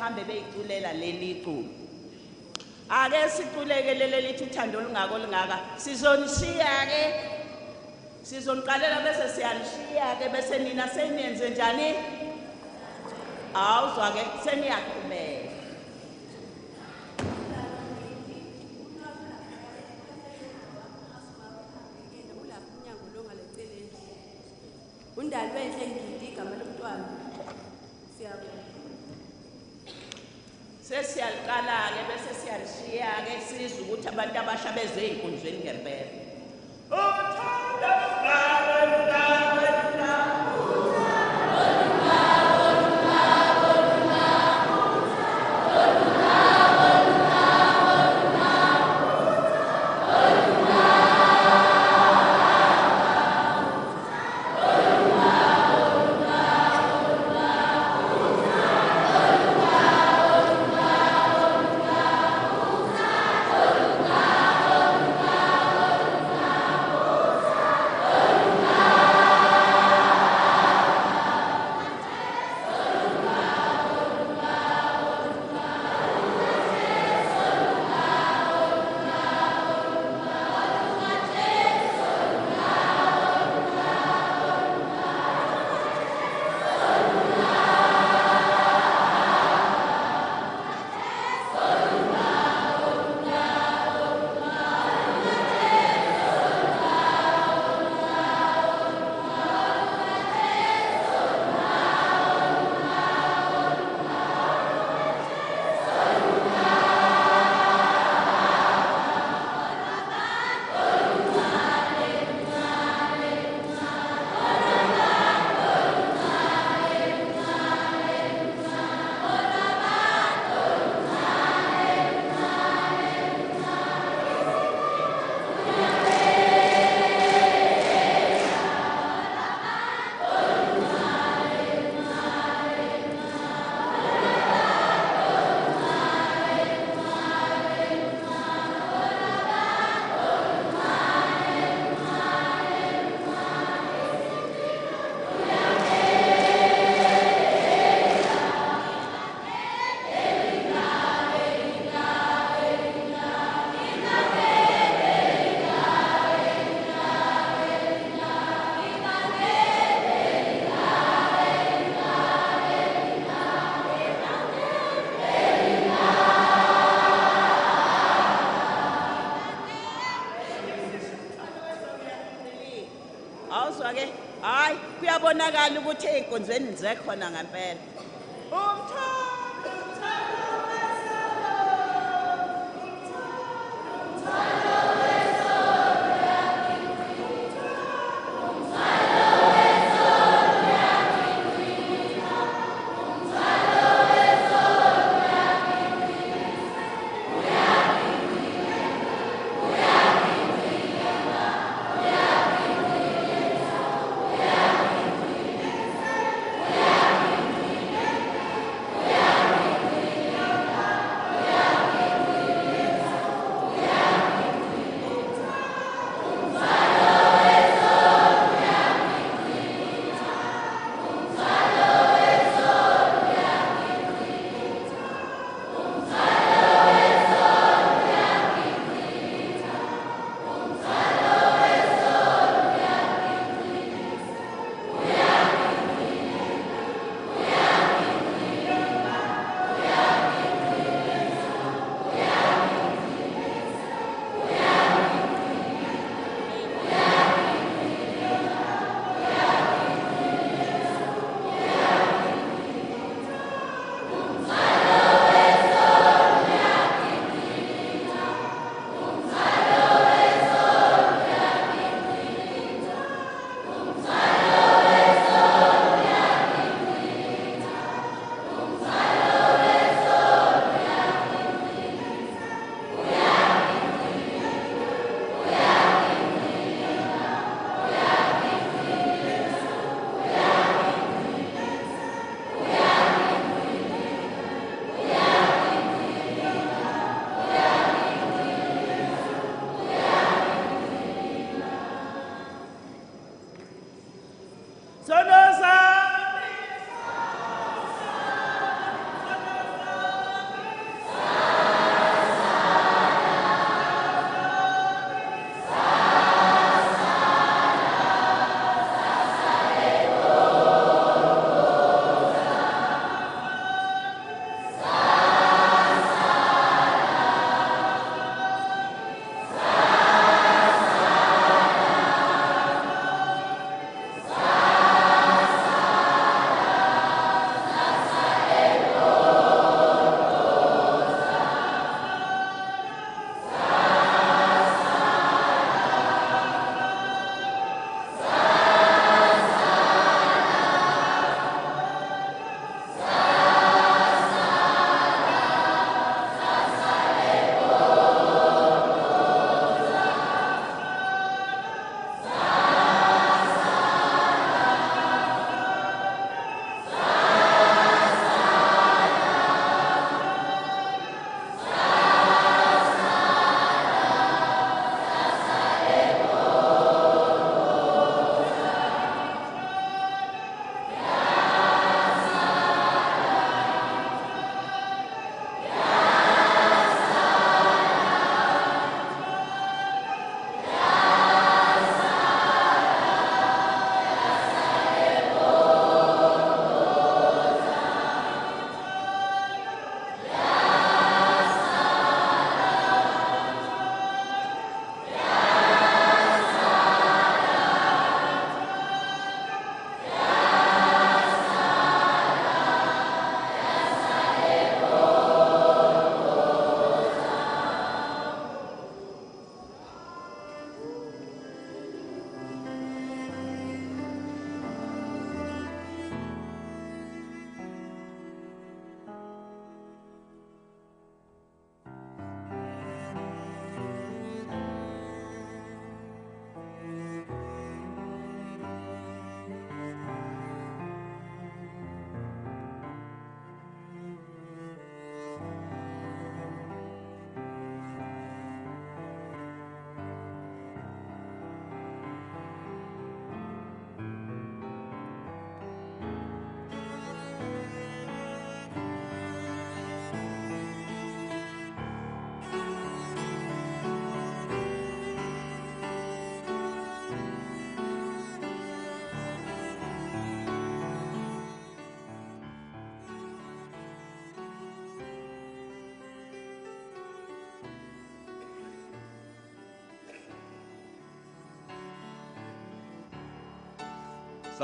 emagcekeni behambe beyiculela leli culo ake siculeke leli lithi uthando olungako olungaka sizonishiya-ke sizoniqalela bese siyanishiya-ke bese nina seniyenze njani? Awuzwa-ke seniyaqhubeka abantu abasha beze ey'nkundleni ngempela kubonakala ukuthi ey'nkonzweni nize khona ngempela. Umtho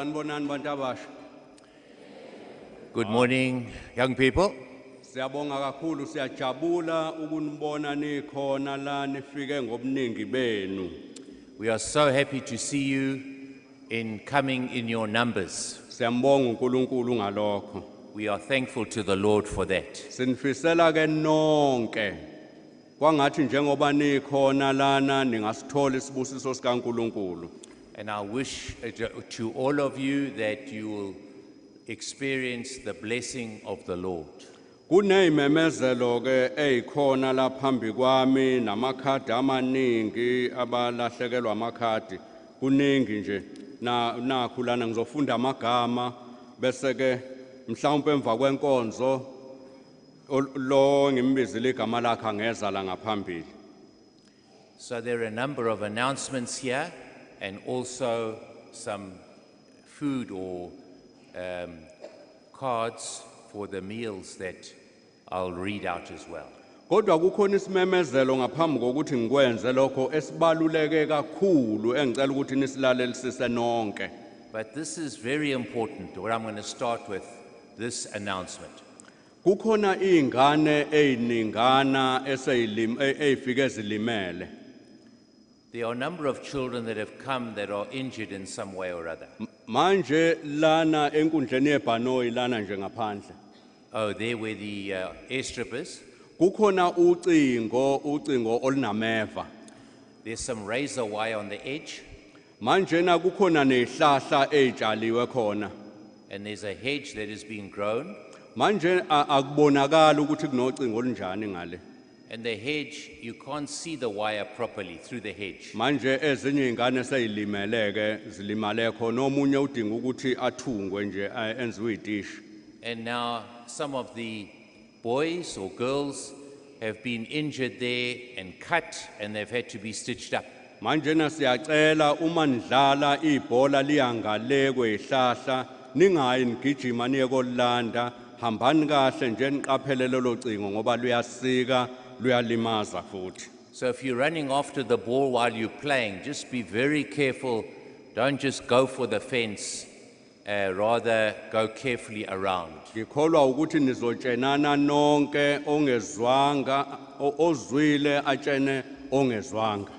sanibonani bantu abasha Good morning, young people. siyabonga kakhulu siyajabula ukunibona nikhona la nifike ngobuningi benu We are so happy to see you in coming in your numbers. siyambonga uNkulunkulu ngalokho We are thankful to the Lord for that. sinifisela ke nonke kwangathi njengoba nikhona lana ningasithola isibusiso sikaNkulunkulu And I wish uh, to- all of you that you will experience the blessing of the Lord. kuneyimemezelo ke ezikhona la phambi kwami namakhadi amaningi abalahlekelwa amakhadi. Kuningi nje. Na nakho lana ngizofunda amagama bese ke mhlawumbe emva kwenkonzo lo ngimbizile igama lakhe angeza la ngaphambili. So there are a number of announcements here and also some food or um, cards for the meals that I'll read out as well. kodwa kukhona isimemezelo ngaphambi kokuthi ngikwenze lokho esibaluleke kakhulu engicela ukuthi nisilalelisise nonke But this is very important, where I'm going to start with this announcement. kukhona izingane eziningana eseyilim e- zilimele There are a number of children that have come that are injured in some way or other. manje lana enkundleni yebhanoyi lana nje ngaphandle Oh, there were the uh, airstrip is. kukhona ucingo ucingo olunameva There's some razor wire on the edge, manje na kukhona ezitshaliwe khona and there's a hedge that is being grown. manje a- ukuthi kunocingo olunjani ngale And the hedge, you can't see the wire properly through the hedge. manje ezinye izingane seyilimeleke zilimale khona omunye udinga ukuthi athungwe nje a- enziwe And now some of the boys or girls have been injured there and cut, and they've had to be stitched up. manje na siyacela uma nidlala ibhola liyangale ningayi nigijima niye kolanda hambani kahle nje niqaphele cingo ngoba luyasika luyalimaza futhi So if you're running after the ball while you're playing, just be very careful. Don't just go for the fence, uh, rather go carefully around. ngikholwa ukuthi nizotshenana nonke ongezwanga o- ozwile atshene ongezwanga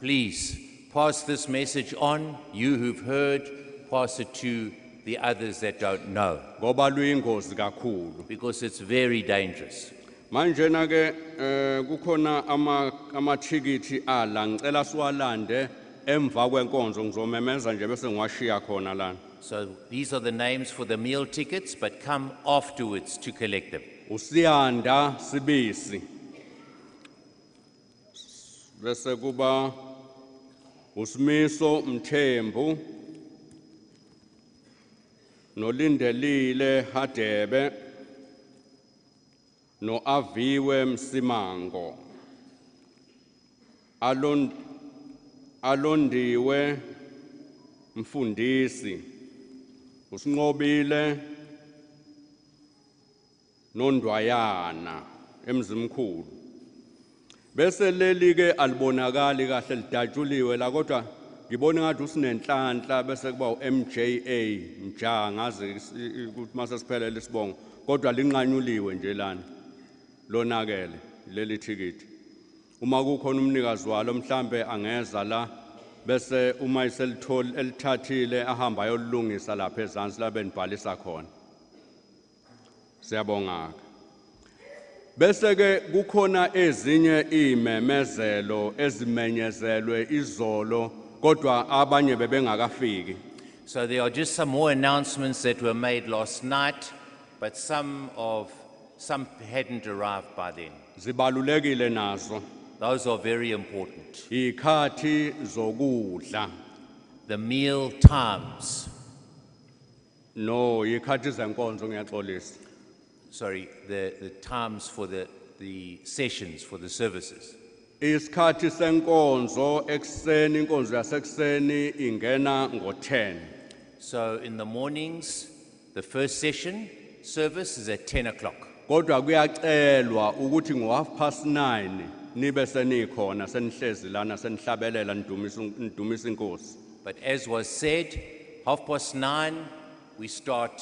Please pass this message on. You who've heard, pass it to the others that don't know, ngoba luyingozi kakhulu because it's very dangerous. Ke eh kukhona amathikithi ala. Ngicela siwalande emva kwenkonzo. Ngizomemeza nje bese ngiwashiya khona lana. So these are the names for the meal tickets, but come afterwards to collect them. usiyanda sibisi. Bese kuba usimiso mthembu nolindelile hadebe noaviwe msimango. Alon alondiwe mfundisi usinqobile nondwayana emzimkhulu. Bese leli ke alibonakali kahle lidatshuliwe la kodwa ngibona ngathi usinenhlanhla bese kuba uMJA mja ngazi ukuthi mase siphelele isibongo kodwa linqanyuliwe nje lana. Lonakele leli ticket uma kukhona umnikazi walo mhlambe angeza la bese uma iselitholi elithathile ahamba ayolungisa lapha ezansi la benibhalisa khona. Siyabonga bese ke kukhona ezinye imemezelo ezimenyezelwe izolo kodwa abanye bebengakafiki. So there are just some more announcements that were made last night, but some of some hadn't arrived by then. zibalulekile nazo Those are very important. ikhathi zokudla The meal times. no ikhathi zenkonzo ngiyaxolisa Sorry, the, the times for the, the sessions for the services. isikhathi senkonzo ekseni inkonzo yasekuseni ingena ngo10 So in the mornings, the first session service is at 10 o'clock. Kodwa kuyacelwa ukuthi ngo half past 9 nibe senikhona senihlezi lana senihlabelela nidumisa nidumisa inkosi But as was said, Half past nine, we start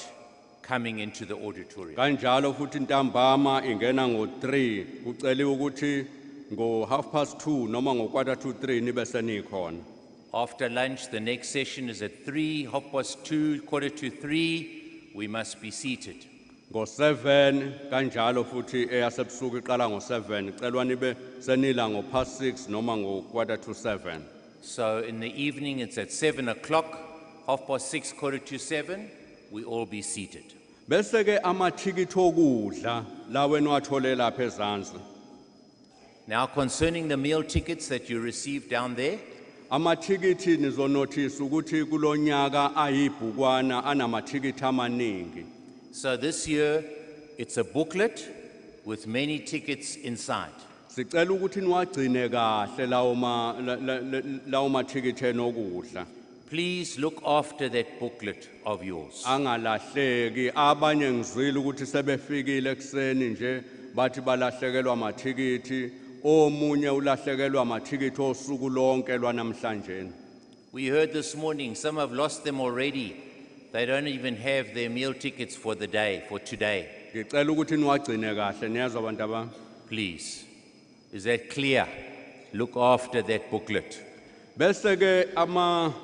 coming into the auditorium. kanjalo futhi intambama ingena ngo-3 kuceliwe ukuthi ngo-half past 2 noma ngo-quarter to 3 nibe senikhona After lunch, the next session is at three, half past two, quarter to three, we must be seated. Ngo-7 kanjalo futhi eyasebusuku iqala ngo-7 celwa nibe senila ngo-past 6 noma ngo-quarter to 7 So in the evening, it's at seven o'clock, half past six, quarter to seven, we all be seated. bese ke okudla lawe niwathole lapha Now concerning the meal tickets that you received down there, amathikithi nizonothisa ukuthi kulonyaka ayibhukwana anamathikithi amaningi so this year, it's a booklet with many tickets inside. sicela ukuthi niwagcine kahle lawo ma la- la- la- lawo mathikithi enokudla Please look after that booklet of yours. angalahleki abanye ngizwile ukuthi sebefikile ekseni nje bathi balahlekelwa mathikithi omunye ulahlekelwa mathikithi osuku lonke lwanamhlanje We heard this morning, some have lost them already. They don't even have their meal tickets for the day, for today. ngicela ukuthi niwagcine kahle niyazwa abantu abami Please. Is that clear? Look after that booklet. bese ke ama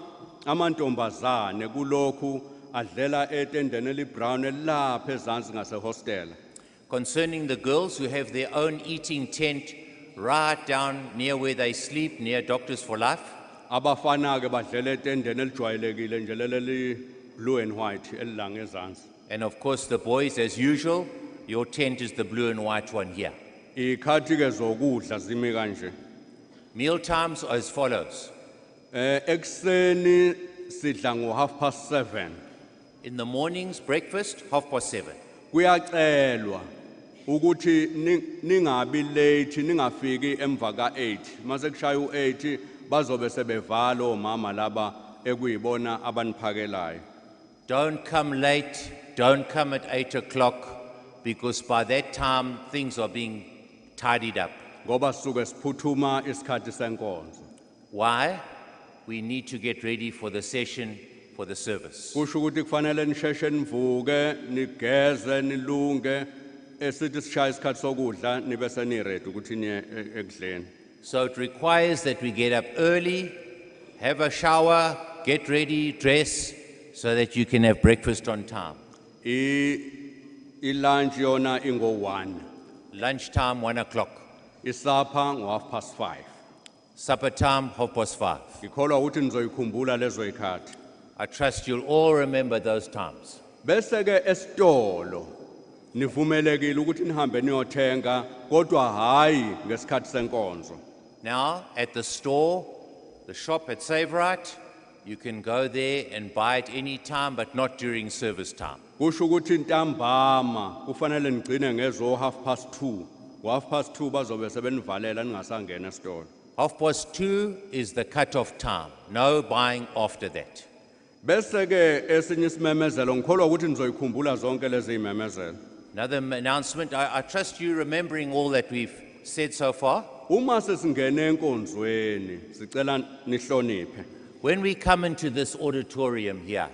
amantombazane kulokhu adlela etendeni elibrown elapha ezansi ngasehostela Concerning the girls who have their own eating tent right down near where they sleep, near Doctors for Life, abafana ke badlela etendeni elijwayelekile nje leli blue and white elilanga ezansi and of course the boys, as usual, your tent is the blue and white one here. ikhathi ke zokudla zimi kanje Meal times are as follows. eh ekseni sidla ngo half past 7 In the mornings, breakfast, half past seven. kuyacelwa ukuthi ni- ningabi late ningafiki emva ka8 mase kushaya u8 bazobe sebevala omama laba ekuyibona abaniphakelayo Don't come late, don't come at eight o'clock, because by that time things are being tidied up. ngoba sisuke siphuthuma isikhathi senkonzo Why? We need to get ready for the session, for the service. kusho ukuthi kufanele nisheshe nivuke nigeze nilunge esithi sishaya isikhathi sokudla nibe seniredi ukuthi niye e- ekudleni So it requires that we get up early, have a shower, get ready, dress, so that you can have breakfast on time. I- ilunch yona ingo-1 Lunchtime, one o'clock. isapha ngo-half past 5 Supper time, half past five. ngikholwa ukuthi nizoyikhumbula lezo yikhathi I trust you'll all remember those times. bese ke esitolo nivumelekile ukuthi nihambe niyothenga kodwa hayi ngesikhathi senkonzo Now, at the store, the shop at Saverite, you can go there and buy it any time, but not during service time. kusho ukuthi ntambama kufanele nigcine ngezo half past 2 ngo-half past 2 bazobe sebenivalela ningasangena esitolo Half past two is the cut-off time. No buying after that. bese ke esinye isimemezelo ngikholwa ukuthi nizoyikhumbula zonke lezi yimemezelo Another m- announcement. I, I trust you remembering all that we've said so far. uma sesingene enkonzweni sicela nihloniphe When we come into this auditorium here,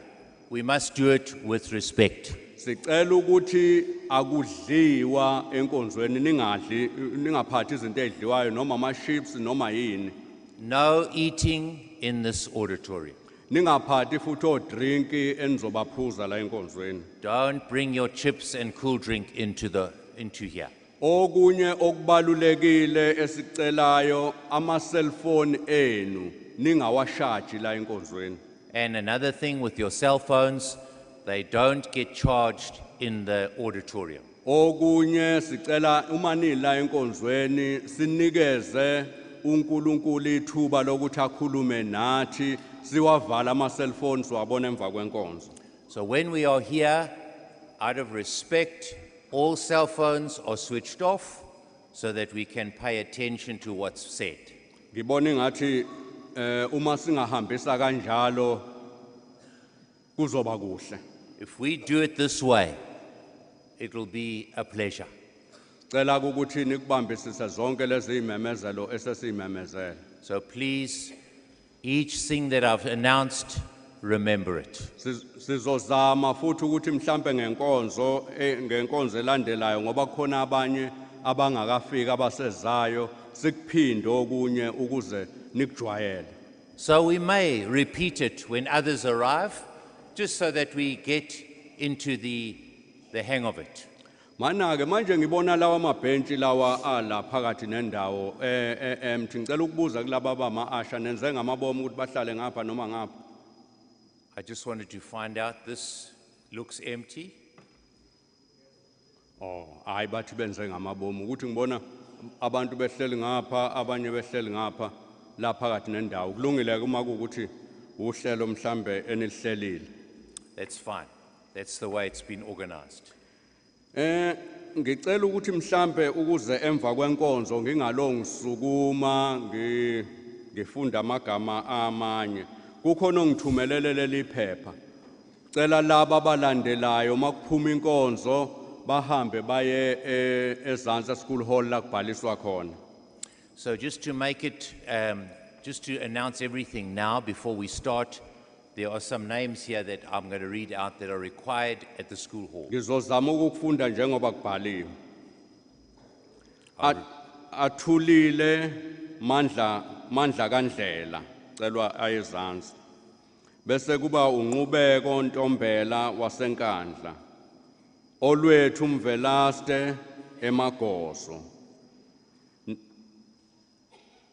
we must do it with respect. sicela ukuthi akudliwa enkonzweni ningadli ningaphathi izinto ezidliwayo noma ama-chips noma yini No eating in this auditorium. ningaphathi futhi odrinki enizobaphuza la enkonzweni Don't bring your chips and cool drink into, the, into here. okunye okubalulekile esicelayo ama-cellphone enu ningawashaji la enkonzweni And another thing with your cell phones, they don't get charged in the auditorium. okunye sicela uma nila enkonzweni sinikeze uNkulunkulu ithuba lokuthi akhulume nathi siwavala ama-cellphones wabona emva kwenkonzo So when we are here, out of respect, all cell phones are switched off so that we can pay attention to what's said. ngibona ingathi eh uma singahambisa kanjalo kuzoba kuhle If we do it this way, it will be a pleasure. cela ukuthi nikubambisise zonke lezi imemezelo esesiyimemezele So please, each thing that I've announced, remember it. Siz- Sizozama futhi ukuthi mhlambe ngenkonzo eh, ngenkonzo elandelayo ngoba kukhona abanye abangakafika abasezayo sikuphinde okunye ukuze So we may repeat it when others arrive, just so that we get into the, the hang of it. Mana ke manje ngibona lawa amabhentshi lawa ala phakathi nendawo eh eh em ngicela ukubuza kulabo abama asha nenze ngamabomu ukuthi bahlale ngapha noma ngapha. I just wanted to find out, this looks empty. Oh, hayi bathi benze ngamabomu ukuthi ngibona abantu behleli ngapha abanye behleli ngapha la phakathi nendawo kulungile uma kuukuthi uhlelo mhlambe enilihlelile That's fine. That's the way it's been organized. eh ngicela ukuthi mhlambe ukuze emva kwenkonzo ngingalongisukuma ngi ngifunda amagama amanye kukhona ongithumelele leli phepha cela laba abalandelayo makuphuma inkonzo bahambe baye eh, ezantsi school hall la kubhaliswa khona So just to make it, um, just to announce everything now before we start, there are some names here that I'm going to read out that are required at the school hall. ngizozama ukukufunda njengoba kubhaliwe. At- athulile mandla mandla kandlela celwa ayezansi. Bese kuba unqubeko ntombela wasenkandla olwethu umvelaste emagoso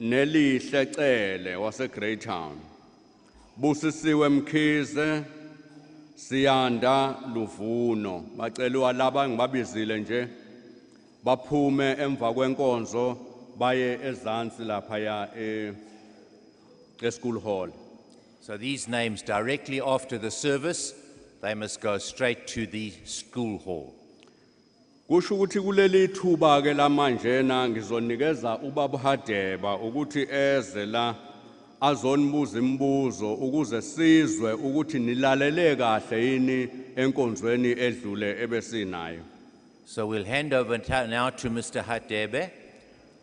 nelihle cele wase Greytown busisiwe mkhize siyanda luvuno. Bacelwa laba ngibabizile nje. Baphume emva kwenkonzo baye ezantsi lapha ya e school hall. So these names directly after the service, they must go straight to the school hall. Kusho ukuthi kuleli thuba ke lamanjena ngizonikeza ubaba ukuthi eze la azonibuza imibuzo ukuze sizwe ukuthi nilalele kahle yini enkonzweni edlule ebesinayo So we'll hand over now to Mr. Hadebe,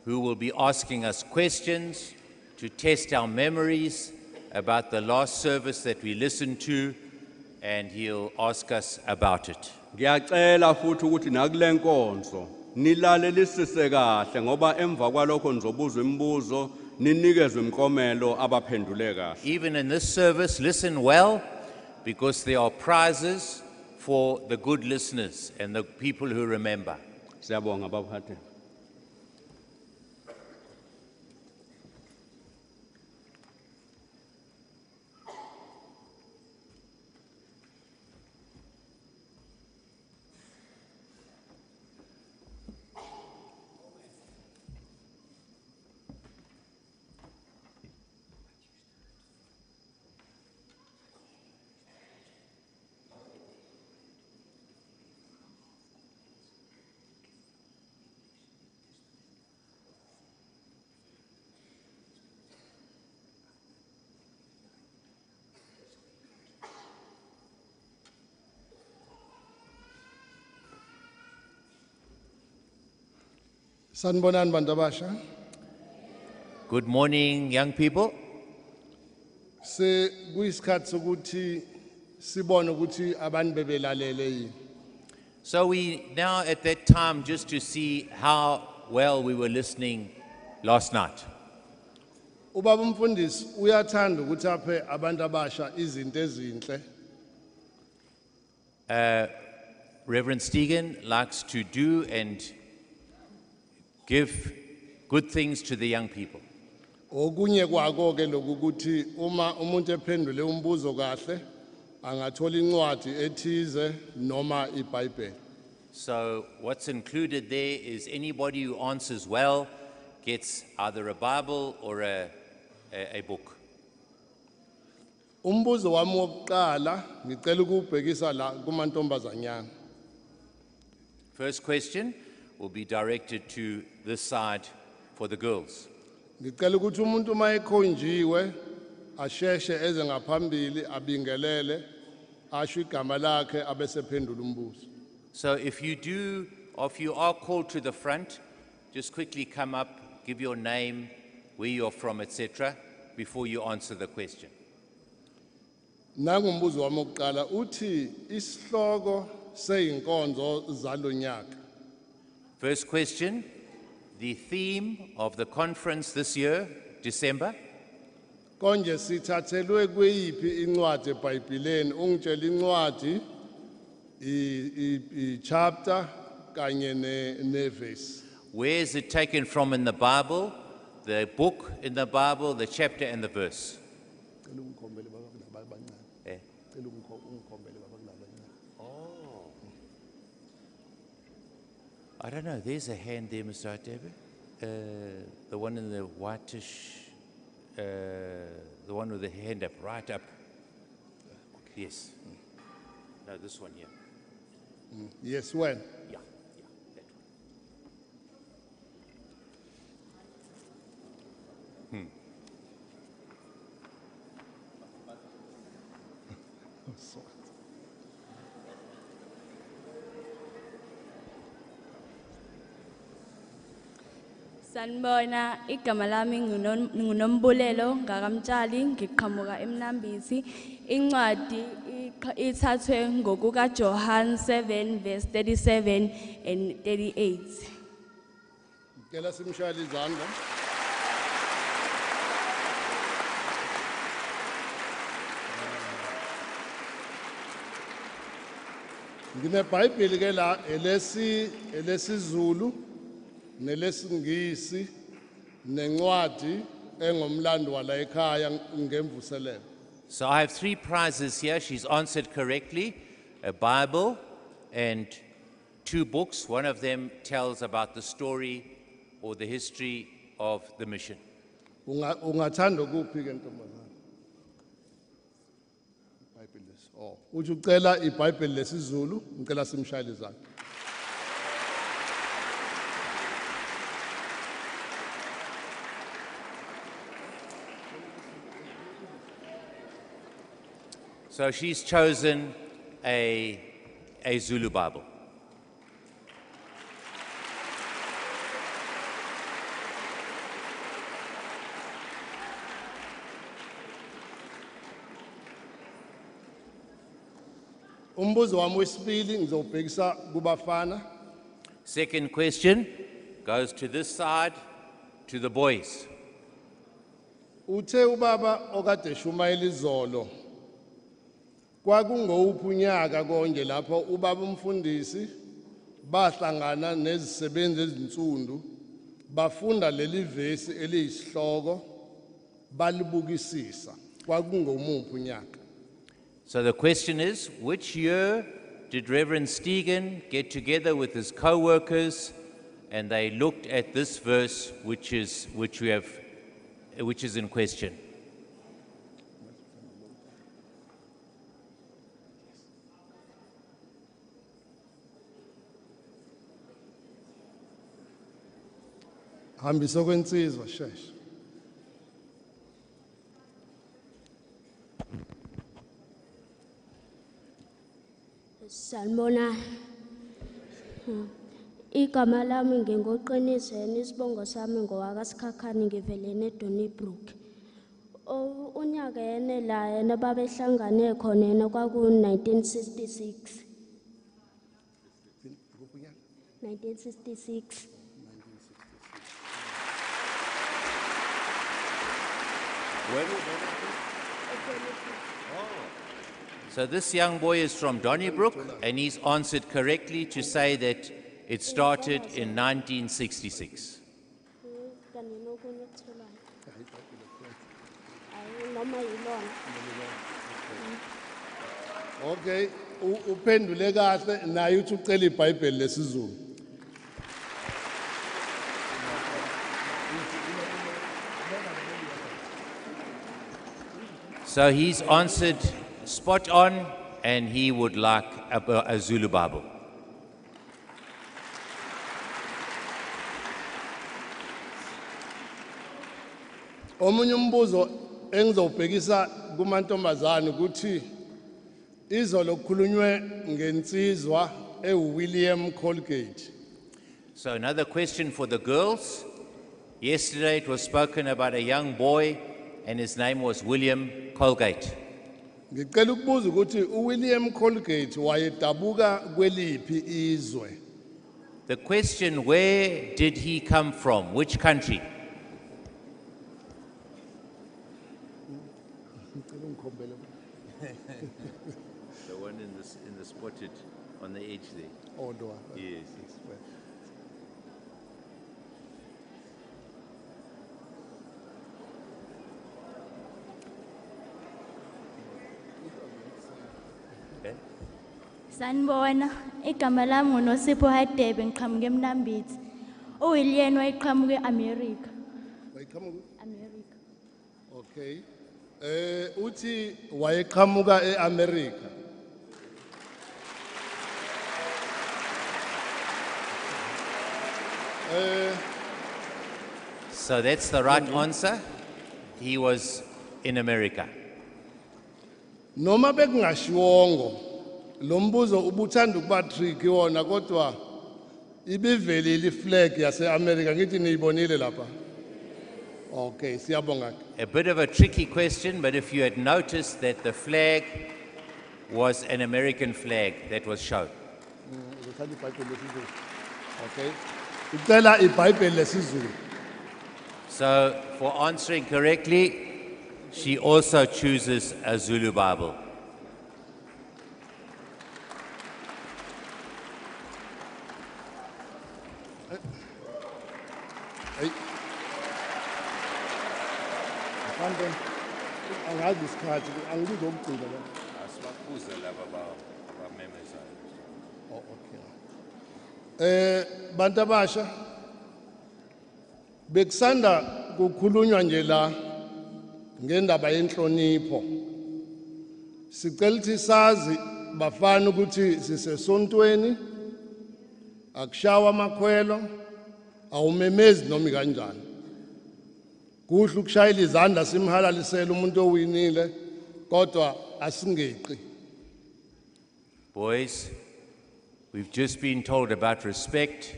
who will be asking us questions to test our memories about the last service that we listened to, and he'll ask us about it. ngiyacela futhi ukuthi nakule nkonzo nilalelisise kahle ngoba emva kwalokho nizobuzwa imibuzo ninikezwe imiklomelo abaphendule kahle Even in this service, listen well, because there are prizes for the good listeners and the people who remember. siyabonga baba Hadebe Sanibonani bantu abasha. Good morning, young people. Se kuyisikhathi sokuthi sibone ukuthi abantu bebelalele yini. So we now at that time just to see how well we were listening last night. Ubaba umfundisi uyathanda ukuthi aphe abantu abasha izinto ezinhle. Uh, Reverend Stegen likes to do and give good things to the young people. Okunye kwako ke uma umuntu ephendule umbuzo kahle angathola incwadi ethize noma iBhayibheli. So what's included there is anybody who answers well gets either a Bible or a, a, a book. Umbuzo wami wokuqala ngicela ukubhekisa la kumantombazanyana. First question will be directed to this side for the girls. Ngicela ukuthi umuntu uma asheshe eze ngaphambili abingelele asho igama lakhe abese umbuzo. So if you do, or if you are called to the front, just quickly come up, give your name, where you're from, etc., before you answer the question. nangumbuzo wami wokuqala uthi isihloko seyinkonzo zalonyaka First question the theme of the conference this year, December. konje sithathelwe incwadi eBhayibhelini ungitshela incwadi i- chapter kanye ne Where is it taken from in the Bible? The book in the Bible, the chapter and the verse. Eh. I don't know. There's a hand there, Mr. Adebe. Uh, the one in the whitish, uh, the one with the hand up, right up. Yes. No, this one here. yes when Yeah, yeah, that one. Sanibona igama lami nguNom- nguNombulelo ngakamtshali ngiqhamuka eMnambisi. Incwadi iqa- ithathwe ngokuka Johann 7 verse 37 and 38 ngicela simshayele izandla. Nginebhayibheli ke la elesi elesizulu. Nelesingisi nencwadi engomlando wala ekhaya ngemvuselelo So I have three prizes here. She's answered correctly a Bible and two books. One of them tells about the story or the history of the mission. Unga- ungathanda kuphi ke ntombazana lesi oh uthi ucela ibhayibheli lesizulu ngicela simshayele izandla So she's chosen a, a Zulu Bible. umbuzo wami wesibili ngizobhekisa kubafana Second question goes to this side, to the boys. uthe ubaba okade shumayela izolo kwakungowuphi unyaka konje lapho ubaba umfundisi bahlangana nezisebenzi ezinsundu bafunda leli vesi eliyisihloko balibukisisa kwakungomuphi unyaka So the question is which year did Reverend Stegen get together with his co workers and they looked at this verse which is, which we have, which is in question? Hambisa kwensizwa sheshe Sanibona. Hmm. Igama lami ngingoqiniseni isibongo sami ngowakasikhakhani ngivelene eDonnybrook. O- Unyaka yene la yena babehlangane khona yena kwaku 1966. Oh. So this young boy is from Donnybrook and he's answered correctly to say that it started in 1966. Kanina okunye okutholayo. Hayi noma yilona. okay uphendule kahle naye uthi ucela ibhayibheli lesizulu So he's answered spot on and he would like a, a Zulu Bible. omunye umbuzo engizowubhekisa kumantombazane ukuthi izolo kukhulunywe ngensizwa eWilliam Colgate So another question for the girls. Yesterday it was spoken about a young boy and his name was William Colgate. ngicela ukubuza ukuthi uWilliam Colgate wayedabuka kweliphi izwe The question where did he come from? Which country? The one in the, in the spotted on the edge there. Oh, odwa Yes. Sanibona, igama lami nguNosipho Hadebe ngiqhamuka eMnambithi. uWilliam wayeqhamuka eAmerica. wayeqhamuka America. okay eh uthi wayeqhamuka eAmerica So that's the right answer. He was in America. noma bekungashiwongo lo mbuzo ubuthanda ukuba trick wona kodwa ibivelile iflag yaseAmerica ngithi niyibonile lapha. Okay siyabonga. A bit of a tricky question, but if you had noticed that the flag was an American flag that was shown. Ngithanda iBhayibheli lesizulu okay. Icela iBhayibheli lesizulu. So, for answering correctly, she also chooses a Zulu Bible. Mfambe angazi isikhathi angibuzo ukugcina la. Oh okay. Eh bantu abasha bekusanda kukhulunywa nje la ngendaba yenhlonipho. Sicela ukuthi sazi bafana ukuthi sisesontweni akushawa amakhwelo awumemezi noma kanjani. Kuhle ukushayela izandla simhalalisele umuntu owinile kodwa asingeqi Boys, we've just been told about respect.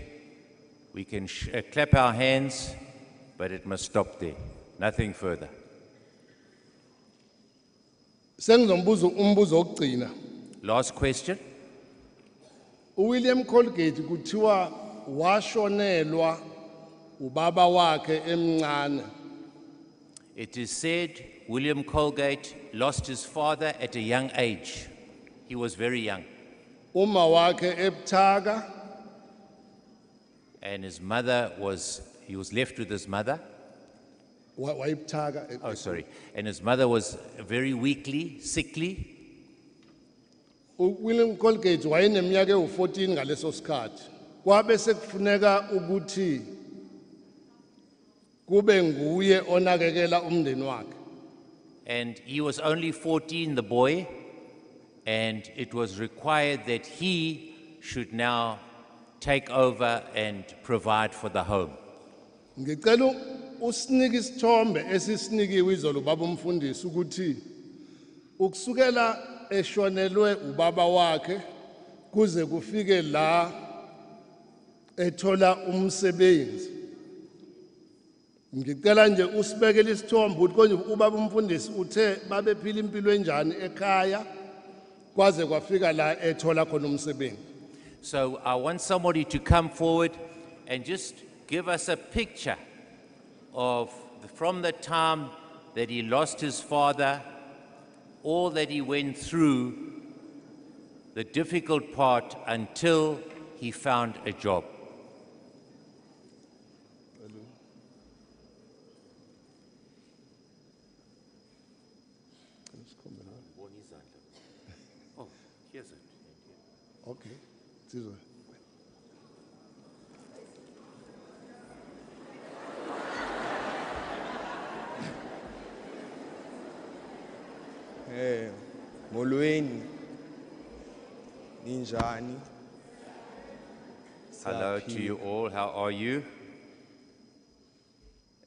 We can sh- uh, clap our hands, but it must stop there. Nothing further. sengizombuza umbuzo wokugcina Last question. uWilliam Colgate kuthiwa washonelwa ubaba wakhe emncane It is said William Colgate lost his father at a young age. He was very young, uma wakhe ebuthaka and his mother was, he was left with his mother. wa- wayebuthaka Oh, sorry. And his mother was very weakly, sickly. uWilliam Colgate wayeneminyaka ewu14 ngaleso sikhathi kwabe sekufuneka ukuthi kube nguye onakekela umndeni wakhe And he was only 14, the boy, and it was required that he should now take over and provide for the home. Ngicela usinike isithombe esisinikiwe izolo umfundisi ukuthi ukusukela eshonelwe ubaba wakhe kuze kufike la ethola umsebenzi. Ngicela nje usibekele isithombe ukuthi konje ubaba umfundisi uthe babephila impilo enjani ekhaya kwaze kwafika la ethola khona umsebenzi. So I want somebody to come forward and just give us a picture of from the time that he lost his father, all that he went through, the difficult part until he found a job. Oh, here's it. Okay. Sizwe. Eh, molweni. Ninjani? Hello to you all. How are you?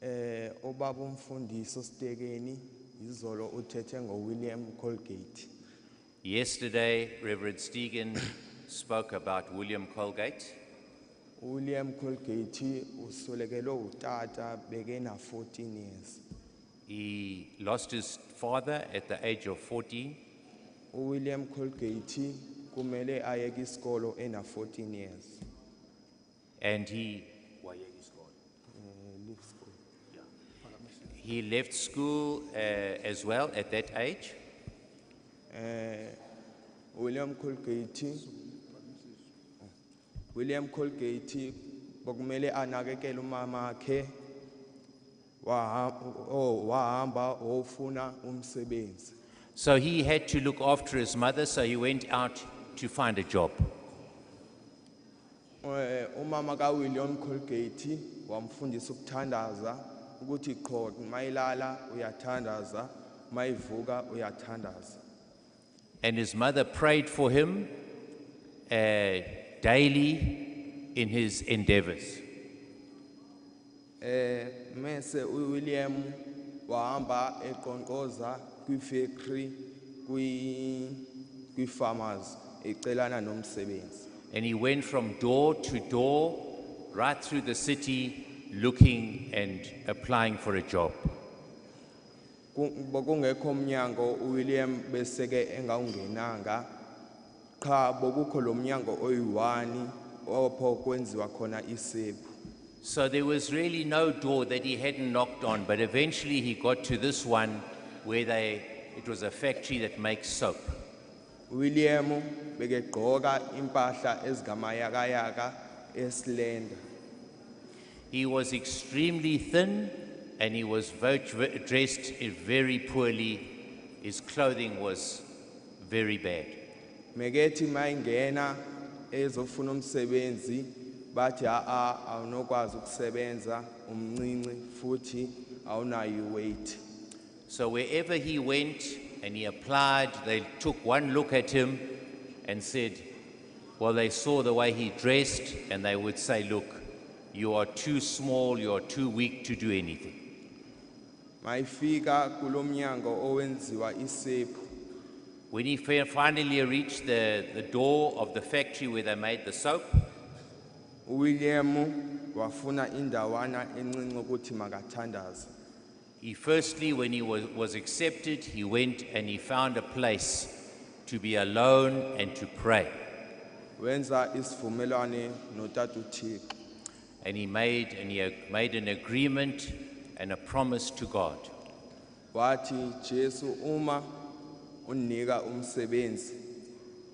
Eh, obaba umfundisi ositekeni izolo uthethe ngoWilliam Colgate. Yesterday, Reverend Stephen spoke about William Colgate. William Colgate usolekelwe utata bekena 14 years. He lost his father at the age of 40 uWilliam Colgate kumele ayeke isikolo ena 14 years. And he, he left school uh, as well at that age. William Colgate William Colgate bokumele anakekele umama wakhe wahamba ofuna umsebenzi So he had to look after his mother, so he went out to find a job. Eh umama ka William Colgate wamfundisa ukuthandaza ukuthi qho mayilala uyathandaza mayivuka uyathandaza And his mother prayed for him uh, daily in his endeavors. Eh mase uWilliam wahamba eqonqoza kwifactory kwi kwi farmers ecelana nomsebenzi. And he went from door to door, right through the city, looking and applying for a job. Ku- bokungekho umnyango uWilliam beseke engawungenanga. Cha bokukho lo mnyango oyi1 opho kwenziwa khona isephu So there was really no door that he hadn't knocked on, but eventually he got to this one where they, it was a factory that makes soap. William bekegqoka impahla ezingamayakayaka eslender He was extremely thin and he was dressed very poorly. His clothing was very bad. mekethi mayingena ezofuna umsebenzi bathi a awunokwazi ukusebenza umncinci futhi awunayo weight So wherever he went and he applied, they took one look at him and said, well, they saw the way he dressed and they would say, look, you are too small, you are too weak to do anything. mayifika kulomnyango owenziwa isephu When he fi- finally reached the, the door of the factory where they made the soap, uWilliam wafuna indawana encinci ukuthi makathandaze he firstly, when he was, was accepted, he went and he found a place to be alone and to pray. wenza isivumelwane notata uThixo And he made, and he made an agreement and a promise to God. wathi Jesu uma unika umsebenzi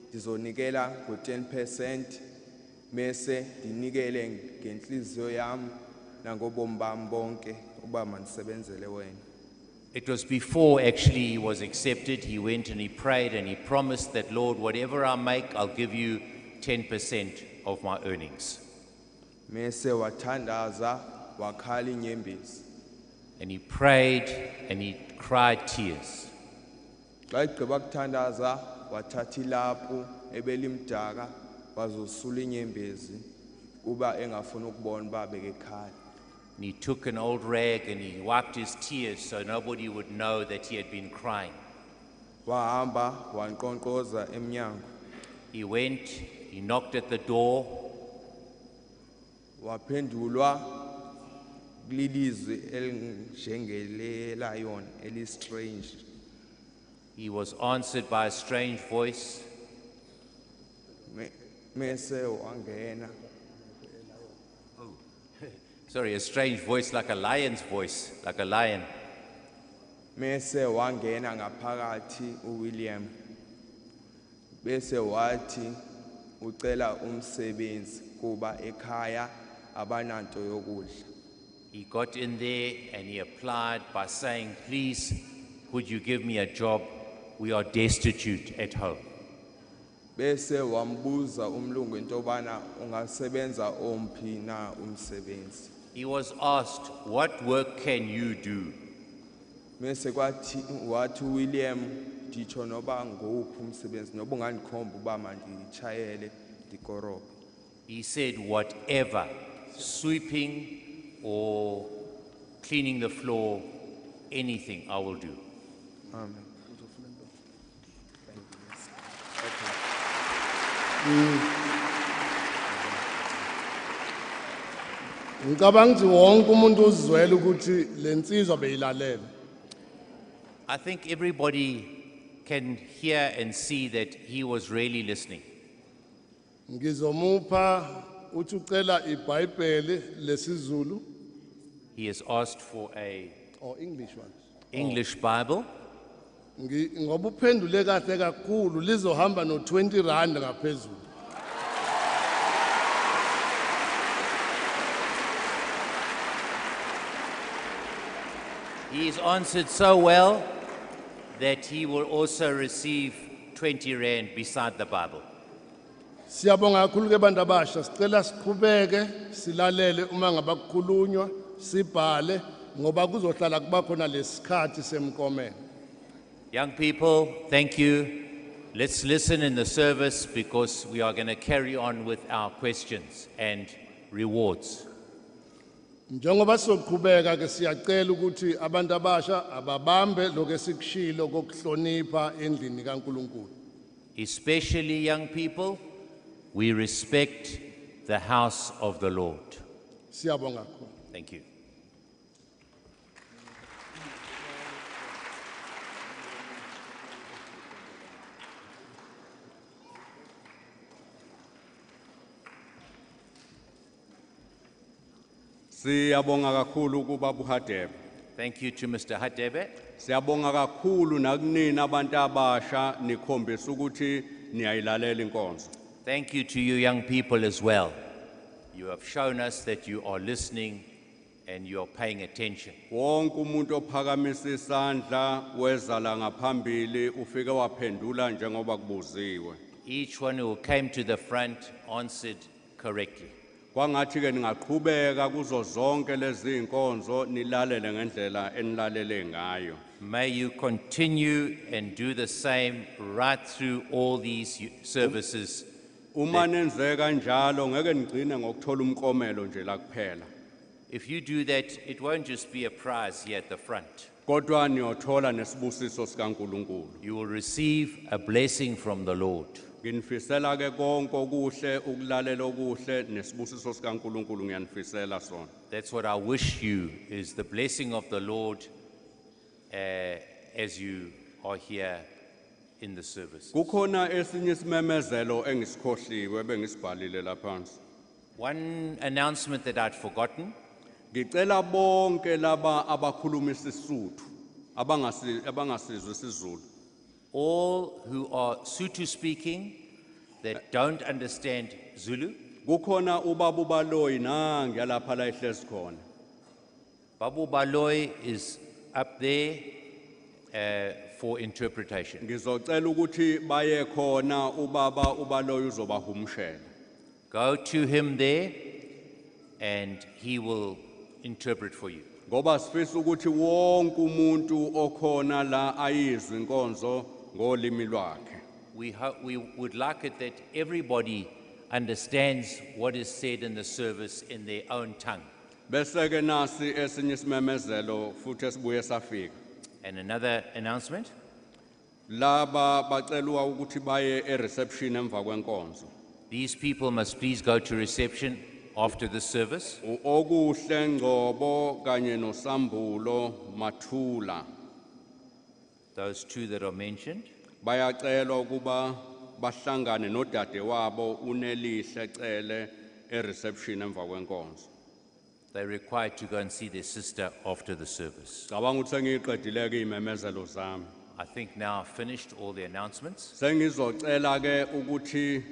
ndizonikela ngo10% ngenhliziyo yami nangobomi bami bonke uba mandisebenzele wena It was before actually he was accepted. He went and he prayed and he promised that, Lord, whatever I make, I'll give you 10% of my earnings. mase wathandaza wakhala inyembezi And he prayed and he cried tears. xa igqiba kuthandaza wathatha ilaphu ebelimdaka wazosula inyembezi ukubona uba bekekhala And he took an old rag and he wiped his tears so nobody would know that he had been crying. wahamba wanqonqoza emnyango He went, he knocked at the door, waphendulwa kulilizwi elinjengelelayon elistrange he was answered by a strange voice. Me- mese wangena oh. Sorry, a strange voice like a lion's voice, like a lion. mese wangena ngaphakathi uWilliam bese wathi ucela umsebenzi kuba ekhaya abananto yokudla He got in there and he applied by saying, Please, would you give me a job? We are destitute at home. Bese wambuza umlungu intobana ungasebenza omphi na umsebenzi He was asked, What work can you do? mese kwathi wathi uWilliam nditsho noba ngowuphi umsebenzi noba ungandikhomba uba manditshayele ndikorobhe He said, Whatever, sweeping or cleaning the floor, anything I will do. amen ngicabanga ukuthi wonke umuntu uzizwela ukuthi lensizwa beyilalela I think everybody can hear and see that he was really listening. ngizomupha uthi ucela iBhayibheli lesizulu He has asked for a or English one English Bible. Ngi- ngoba uphendule kahle kakhulu lizohamba no20 rand ngaphezulu. He's answered so well that he will also receive 20 rand beside the Bible. Siyabonga kakhulu ke bantu abasha. Sicela siqhubeke silalele uma ngabakukhulunywa sibhale ngoba kuzohlala kuba khona lesikhathi semkomelo Young people, thank you. Let's listen in the service because we are going to carry on with our questions and rewards. Njengoba sizoqhubeka ke siyacela ukuthi abantu abasha ababambe lokho esikushilo kokuhlonipha endlini kaNkuluNkulu Especially young people, we respect the house of the Lord. siyabonga kakhulu Thank you. Siyabonga kakhulu kuba buhadebe. Thank you to Mr. Hadebe. Siyabonga kakhulu nakunina abantu abasha nikhombisa ukuthi niyayilalela inkonzo. Thank you to you young people as well. You have shown us that you are listening and you are paying attention. Wonke umuntu ophakamisa isandla weza la ngaphambili ufike waphendula njengoba kubuziwe. Each one who came to the front answered correctly. Kwangathi ke ningaqhubeka kuzo zonke lezi inkonzo nilalele ngendlela enilalele ngayo. May you continue and do the same right through all these services. Uma nenze kanjalo ngeke nigcine ngokuthola umkomelo nje la kuphela. If you do that, it won't just be a prize here at the front. Kodwa niyothola nesibusiso sikaNkuluNkulu. You will receive a blessing from the Lord. Nginifisela ke konke okuhle ukulalela okuhle nesibusiso sikaNkuluNkulu ngiyanifisela sona. That's what I wish you is the blessing of the Lord uh, as you are here in the service. Kukhona esinye isimemezelo engisikhohliwe bengisibhalile lapha. One announcement that I'd forgotten Ngicela bonke laba abakhuluma isisuthu abangasi abangasizwe isiZulu. All who are Sutu speaking that don't understand Zulu, Kukhona ubaba ubaloyi nangi lapha la ihlezi khona. Babu Baloy is up there uh, for interpretation. Ngizocela ukuthi baye khona ubaba ubaloyi uzobahumshela. Go to him there and he will interpret for you. Ngoba sifisa ukuthi wonke umuntu okhona la ayizwe inkonzo ngolimi lwakhe. We, ho- we would like it that everybody understands what is said in the service in their own tongue. Bese ke nasi esinye isimemezelo futhi esibuye safika. And another announcement Laba bacelwa ukuthi baye e reception emva kwenkonzo. these people must please go to reception after the service. U- Okuhle Ngcobo kanye noSambulo Mathula Those two that are mentioned. bayacelwa ukuba bahlangane nodade wabo uNelihle Cele e reception emva kwenkonzo. They're required to go and see their sister after the service. Cabanga ukuthi sengiqedile ke imemezelo zami. I think now I've finished all the announcements. Sengizocela ke ukuthi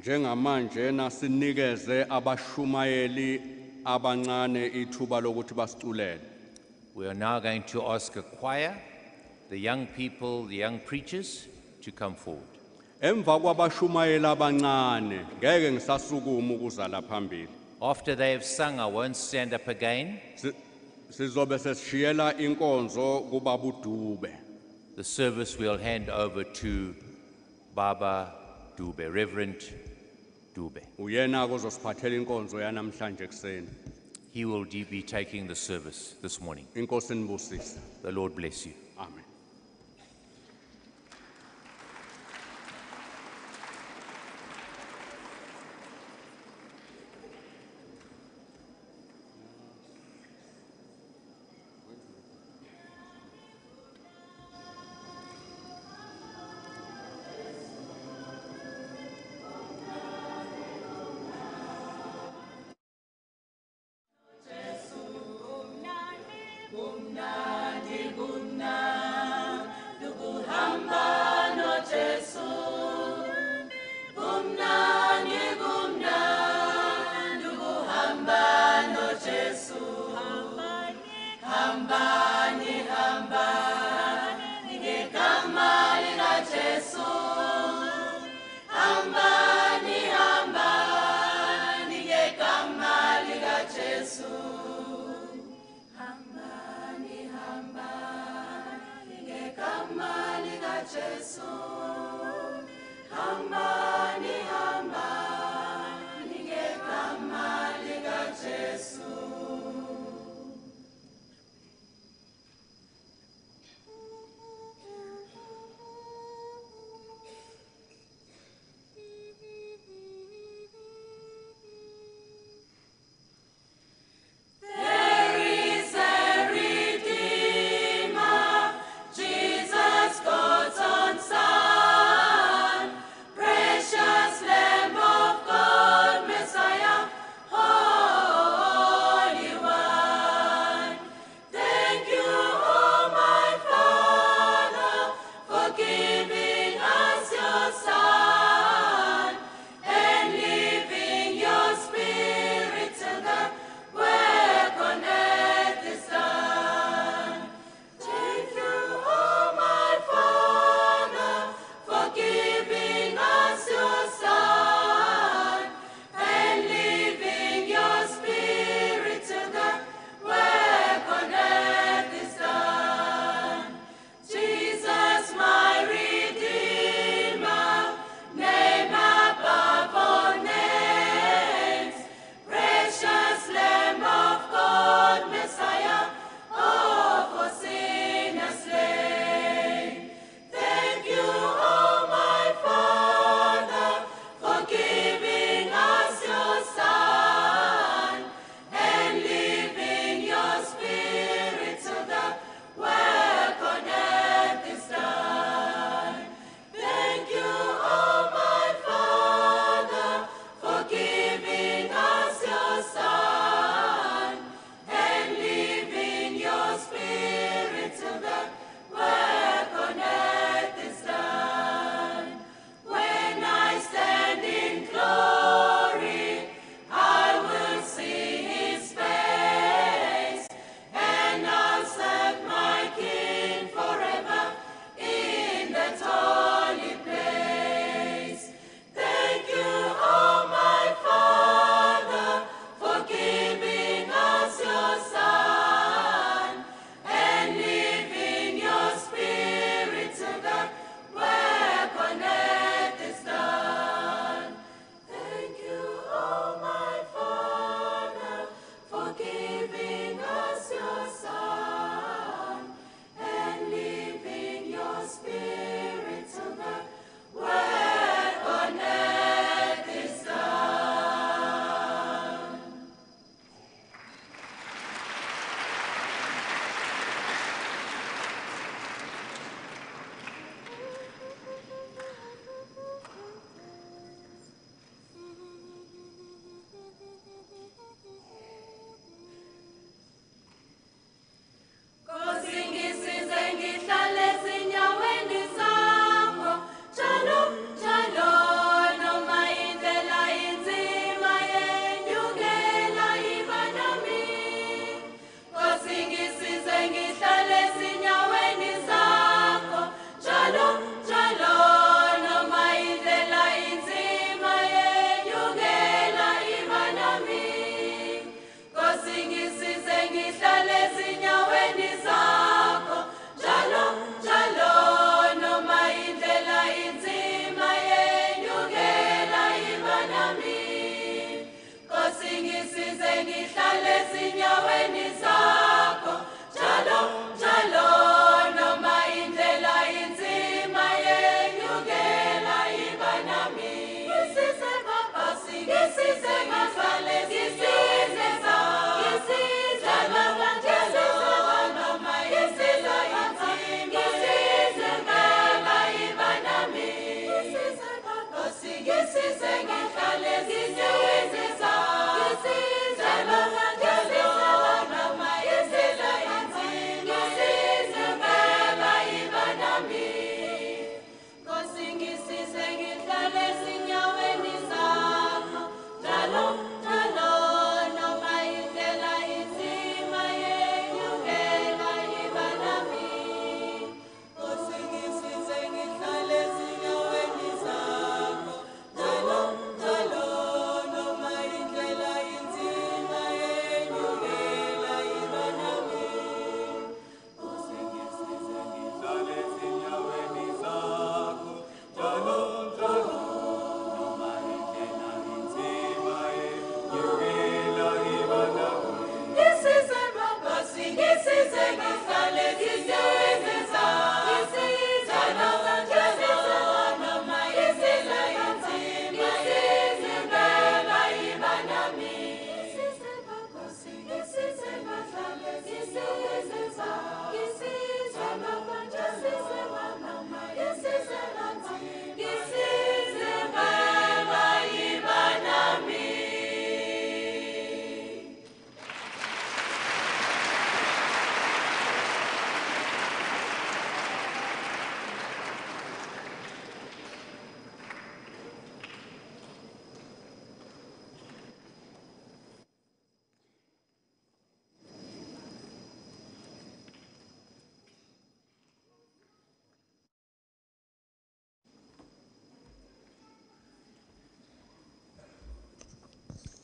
njengamanje nasinikeze abashumayeli abancane ithuba lokuthi basiculele. We are now going to ask a choir, the young people, the young preachers, to come forward. Emva kwabashumayeli abancane ngeke ngisasukuma ukuza la phambili. After they have sung, I won't stand up again. Si- Sizobe sesishiyela inkonzo kubaba uDube. The service we'll hand over to Baba Dube, Reverend Dube. Uyena ozosiphathela inkonzo yanamhlanje kuseni. He will be taking the service this morning. Inkosi nibusise. The Lord bless you.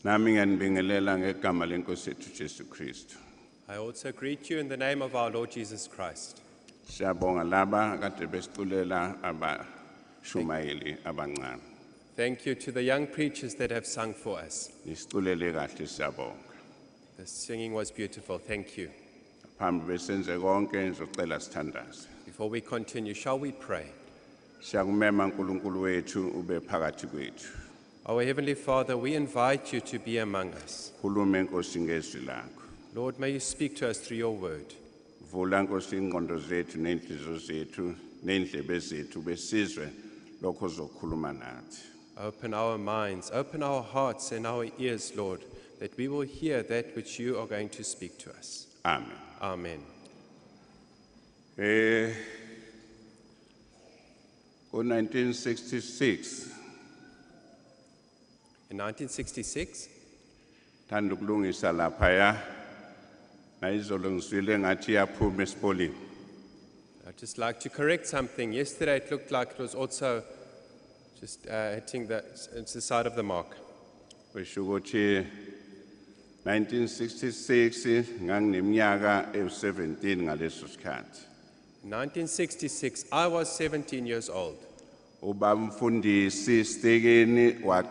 Nami ngiyanibingelela ngegama lenkosi yethu Jesu Kristu I also greet you in the name of our Lord Jesus Christ. siyabonga laba kade besiculela abashumayeli abancane Thank you to the young preachers that have sung for us. nisiculele kahle siyabonga The singing was beautiful. Thank you. phambi besenze konke ngizocela sithandaze Before we continue, shall we pray? siyakumema uNkulunkulu wethu ube phakathi kwethu Our Heavenly Father, we invite you to be among us. khuluma inkosi ngezwi lakho Lord, may you speak to us through your word. vula nkosi ingqondo zethu nenhliziyo zethu nendlebe zethu besizwe lokho ozokhuluma nathi Open our minds, open our hearts and our ears, Lord, that we will hear that which you are going to speak to us. amen Amen. eh ngo-1966 In 1966, thanda ukulungisa laphaya nayizolo ngiswile ngathi iyaphuma esipolini I'd just like to correct something. Yesterday it looked like it was also just uh, hitting the, it's the side of the mark. kusho ukuthi 1966 ngangineminyaka ewu-17 ngaleso sikhathi In 1966, I was 17 years old. ubaba mfundisi stekeni wa-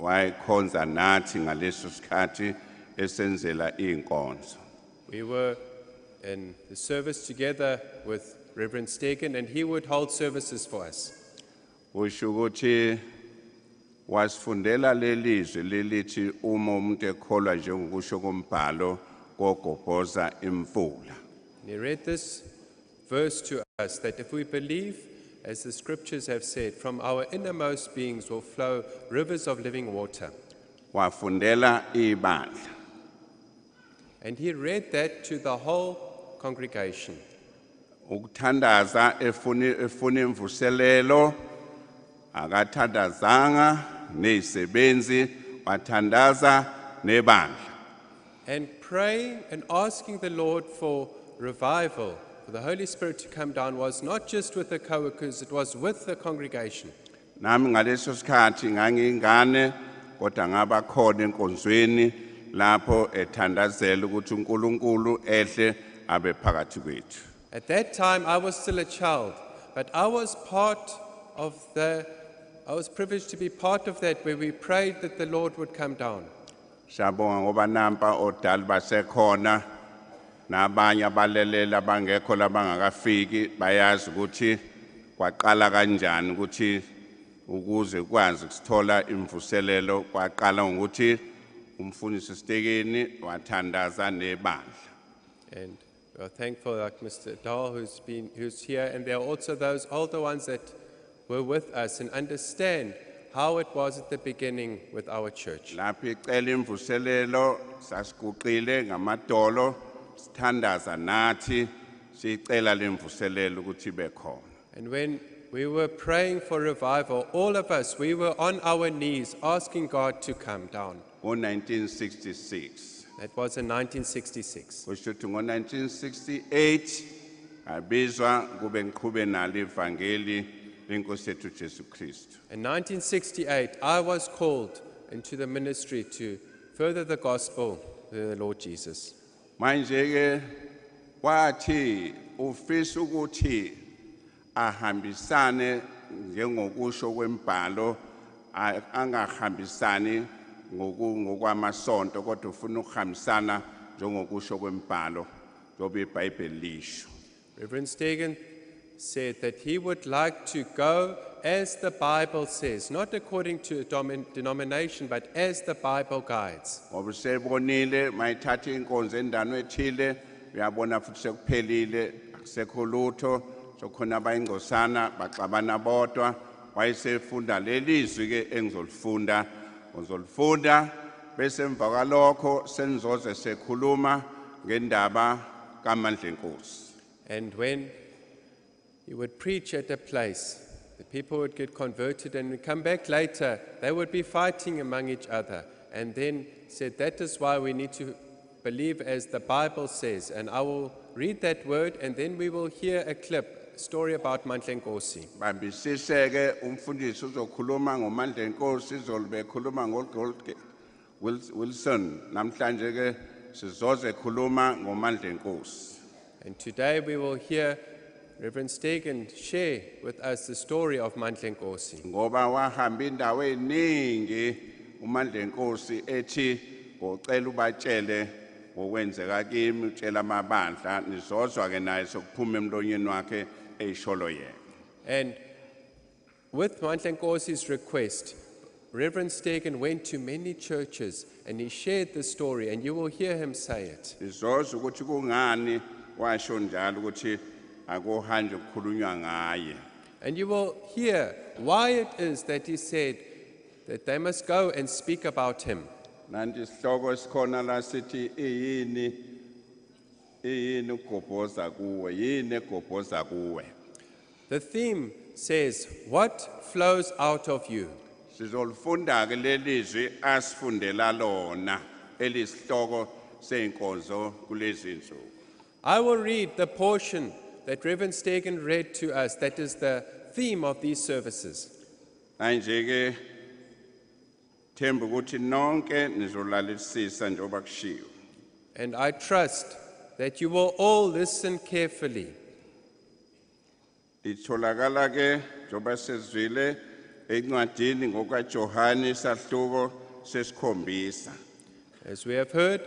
wayekhonza nathi ngaleso sikhathi esenzela iy'nkonzo We were in the service together with Reverend Stegen, and he would hold services for us. kusho ukuthi wasifundela lelizwi lelithi uma umuntu ekholwa njengokusho kombhalo kogobhoza imfula And he read this verse to us that if we believe, as the scriptures have said, from our innermost beings will flow rivers of living water. wafundela ibandla And he read that to the whole congregation. ukuthandaza efuna efuna imvuselelo akathandazanga nezisebenzi wathandaza nebandla And praying and asking the Lord for revival, for the Holy Spirit to come down, was not just with the co workers, it was with the congregation. nami ngaleso sikhathi ngangiyingane kodwa ngaba khona enkonzweni lapho ethandazela ukuthi uNkulunkulu ehle abe phakathi kwethu At that time, I was still a child, but I was part of the, I was privileged to be part of that where we prayed that the Lord would come down. Siyabonga ngoba nampa odali basekhona nabanye abalelela bangekho labangakafiki bayazi ukuthi kwaqala kanjani ukuthi ukuze kwazi kusithola imvuselelo kwaqala ngokuthi umfundisi Stekeni wathandaza nebandla And we are thankful, like Mr. Dahl, who's, been, who's here, and there are also those older ones that were with us and understand how it was at the beginning with our church. lapho icela imvuselelo sasiguqile ngamadolo sithandaza nathi sicela lemvuselelo ukuthi ibe khona And when we were praying for revival, all of us, we were on our knees asking God to come down. ngo-1966 That was in 1966. kusho ukuthi ngo-1968 ngabizwa kube ngiqhube nalo ivangeli lenkosi yethu jesu kristu In 1968, I was called into the ministry to further the gospel of the Lord Jesus. Manje-ke kwathi ufisa ukuthi ahambisane njengokusho kwembhalo angahambisani ngokwamasonto kodwa ufuna ukuhambisana njengokusho kwembhalo njengoba ibhayibheli lisho. Reverend Stegen said that he would like to go as the Bible says, not according to denomination, but as the Bible guides. ngoba usebonile mayithatha inkonzo endaweni ethile. Uyabona futhi sekuphelile akusekho lutho. Sokhona abayingcosana baxabana bodwa. Wayesefunda lelizwi ke engizolifunda. Ngizolifunda bese emva kwalokho senizoze sekhuluma ngendaba kaMandla Nkosi And when he would preach at a place, the people would get converted and come back later. They would be fighting among each other. And then said, That is why we need to believe as the Bible says. And I will read that word, and then we will hear a clip, a story about Mandlenkosi. bambisiseke umfundisi uzokhuluma ngomandla izolube ekhuluma ngoGold Wilson namhlanje ke sizoze khuluma ngomandla And today we will hear Reverend Stegen share with us the story of Mandlenkosi. ngoba wahamba indawo eningi umandla enkosi ethi ngocela ubatshele ngokwenzeka kimi utshela amabandla nizozwa ke naye sokuphuma emlonyeni wakhe eyisholo yena And with Mandlenkosi's request, Reverend Stegen went to many churches and he shared the story, and you will hear him say it. ukuthi kungani washo njalo ukuthi akuhanjwe kukhulunywa ngaye And you will hear why it is that he said that they must go and speak about him. nanti isihloko esikhona la sithi iyini iyini ugobhoza kuwe yini egobhoza kuwe The theme says, What flows out of you? sizolifunda ke lelizwi asifundela lona elisihloko seinkonzo kulezi insuku I will read the portion that Reverend Stegen read to us, that is the theme of these services. manje ke themba ukuthi nonke nizolalelisisa njengoba kushiwo And I trust that you will all listen carefully. litholakala ke njengoba sezwile encwadini ngokaJohane isahluko sesikhombisa As we have heard,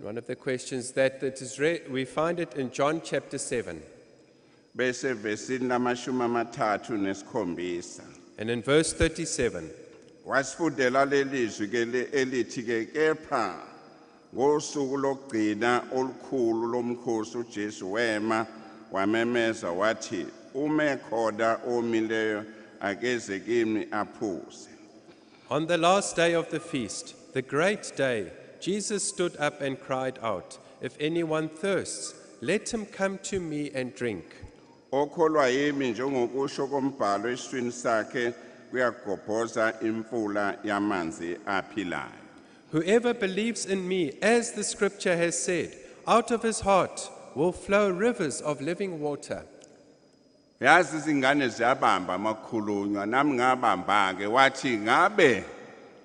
one of the questions that it is re- we find it in John chapter 7. bese vesini lamashumi amathathu nesikhombisa. And in verse 37, wasifundela lelizwi ke le- elithi ke kepha ngosuku lokugcina olukhulu lomkhosi uJesu wema wamemeza wathi ume khona omileyo akeze kimi aphuze on the last day of the feast, the great day, Jesus stood up and cried out, If anyone thirsts, let him come to me and drink. okholwa yimi njengokusho kombhalo eswini sakhe kuyagobhoza imfula yamanzi aphilayo Whoever believes in me, as the scripture has said, out of his heart will flow rivers of living water. yazi izingane ziyabamba amakhulunywa nami ngabamba ke wathi ngabe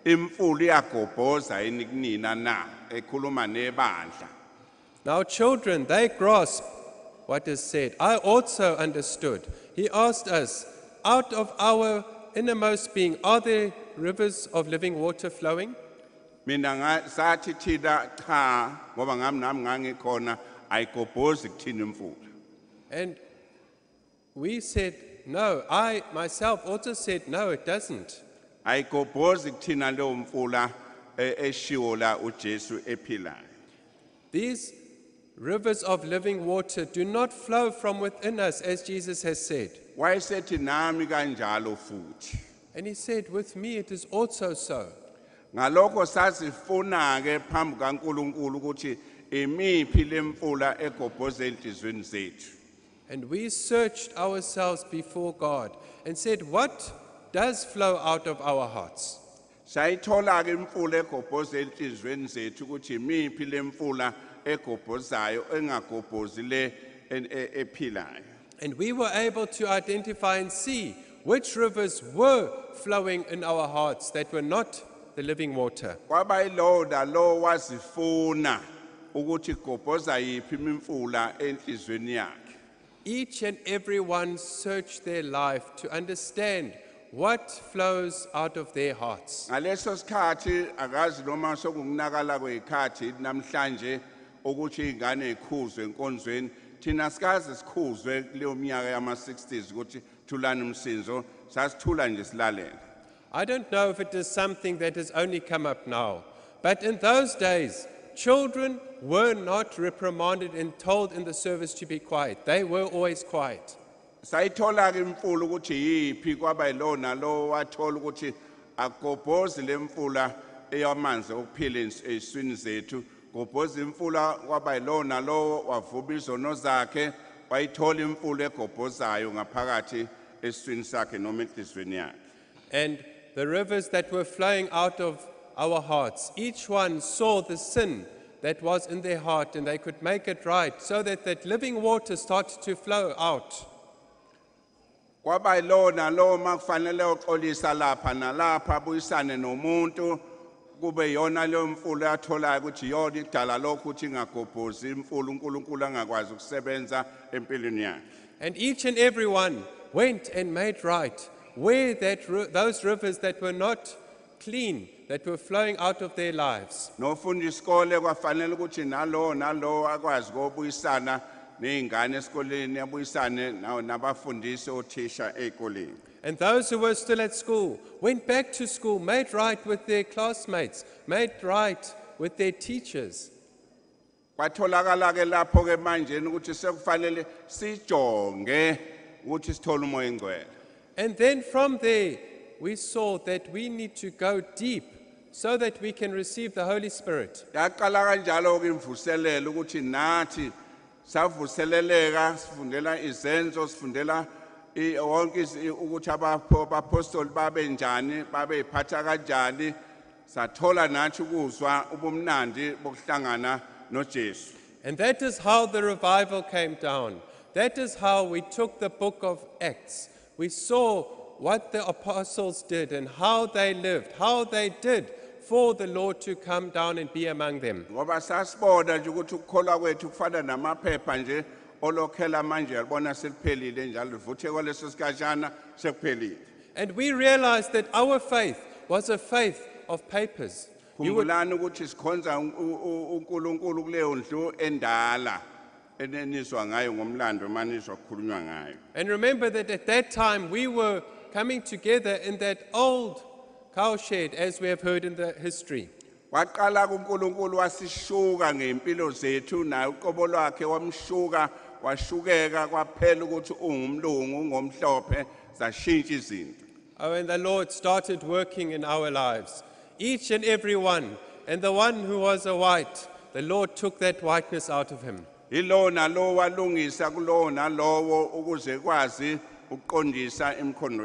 iyagobhoza yini kunina na ekhuluma nebandla Now, children, they grasp what is said. I also understood. He asked us, Out of our innermost being, are there rivers of living water flowing? mina nga- sathi thina cha ngoba ngami nami ngangikhona ayigobhozi imfula And we said, No. I myself also said, No, it doesn't. Ayigobhozi kuthina leyo mfula eshiwo eh, la uJesu ephilayo These rivers of living water do not flow from within us, as Jesus has said. wayesethi nami kanjalo futhi And he said, With me it is also so. ngalokho sasifuna ke phambi kaNkuluNkulu ukuthi imiphi lemfula egobhoza enhlizweni zethu And we searched ourselves before God and said, What does flow out of our hearts? sayithola ke imfula egobhoza enhlizweni zethu ukuthi imiphi lemfula egobhozayo engagobhozi le en- e- ephilayo And we were able to identify and see which rivers were flowing in our hearts that were not the living water. kwaba yilowo nalowo wazifuna ukuthi igobhoza yiphi imifula enhlizweni yakhe Each and every one searched their life to understand what flows out of their hearts. ngaleso sikhathi akazi noma sokunginakala namhlanje ukuthi enkonzweni thina sikaze sikhuzwe kuleyo minyaka yama-60s ukuthi thulani umsinzo sasithula nje silalele I don't know if it is something that has only come up now, but in those days, children were not reprimanded and told in the service to be quiet. They were always quiet. Sayithola-ke imfula ukuthi yiphi kwaba wathola ukuthi agobhozi le mfula eyamanzi ey'swini zethu gobhoza imfula kwaba izono zakhe wayithola imfula egobhozayo ngaphakathi esiswini sakhe noma yakhe And the rivers that were flowing out of our hearts, each one saw the sin that was in their heart and they could make it right so that that living water started to flow out. Kwaba yilowo nalowo uma kufanele uxolisa lapha nalapha abuyisane nomuntu kube yona leyo mfula atholayo ukuthi yona idala lokho ukuthi ingagobhozi imfula uNkulunkulu angakwazi ukusebenza empilweni yakhe And each and every one went and made right where that, ri- those rivers that were not clean, that were flowing out of their lives. nofunda isikole kwafanele ukuthi nalo nalo akwazi ukubuyisana esikoleni abuyisane nawo nabafundisi othisha ezikoleni And those who were still at school went back to school, made right with their classmates, made right with their teachers. kwatholakala ke lapho ke manje ukuthi sekufanele sijonge ukuthi sithole umoya engcwele And then from there, we saw that we need to go deep so that we can receive the Holy Spirit. yaqala kanjalo ke imvuselelo ukuthi nathi savuseleleka sifundela izenzo sifundela wonke ukuthi abapostoli babe njani babe kanjani sathola nathi ukuzwa ubumnandi bokuhlangana noJesu And that is how the revival came down. That is how we took the book of Acts. We saw what the apostles did and how they lived, how they did for the Lord to come down and be among them. ngoba sasibona nje ukuthi ukukholwa kwethu kufana namaphepha nje olokhela manje yabona seliphelile njalo livuthe kwaleso sikashana sekuphelile And we realized that our faith was a faith of papers. You would, khumbulani ukuthi sikhonza u- u- uNkulunkulu kuleyo ndlu endala eneniswa ngayo ngomlando maniswa kukhulunywa ngayo and remember that at that time we were coming together in that old cowshed, as we have heard in the history. waqala kuNkulunkulu wasishuka ngempilo zethu naye uqobo lwakhe wamshuka washukeka kwaphela ukuthi ungumlungu ungomhlophe zashintsha izinto Oh, and the Lord started working in our lives, each and every one. And the one who was a white, the Lord took that whiteness out of him. yilo nalo walungisa kulowo nalowo ukuze kwazi ukuqondisa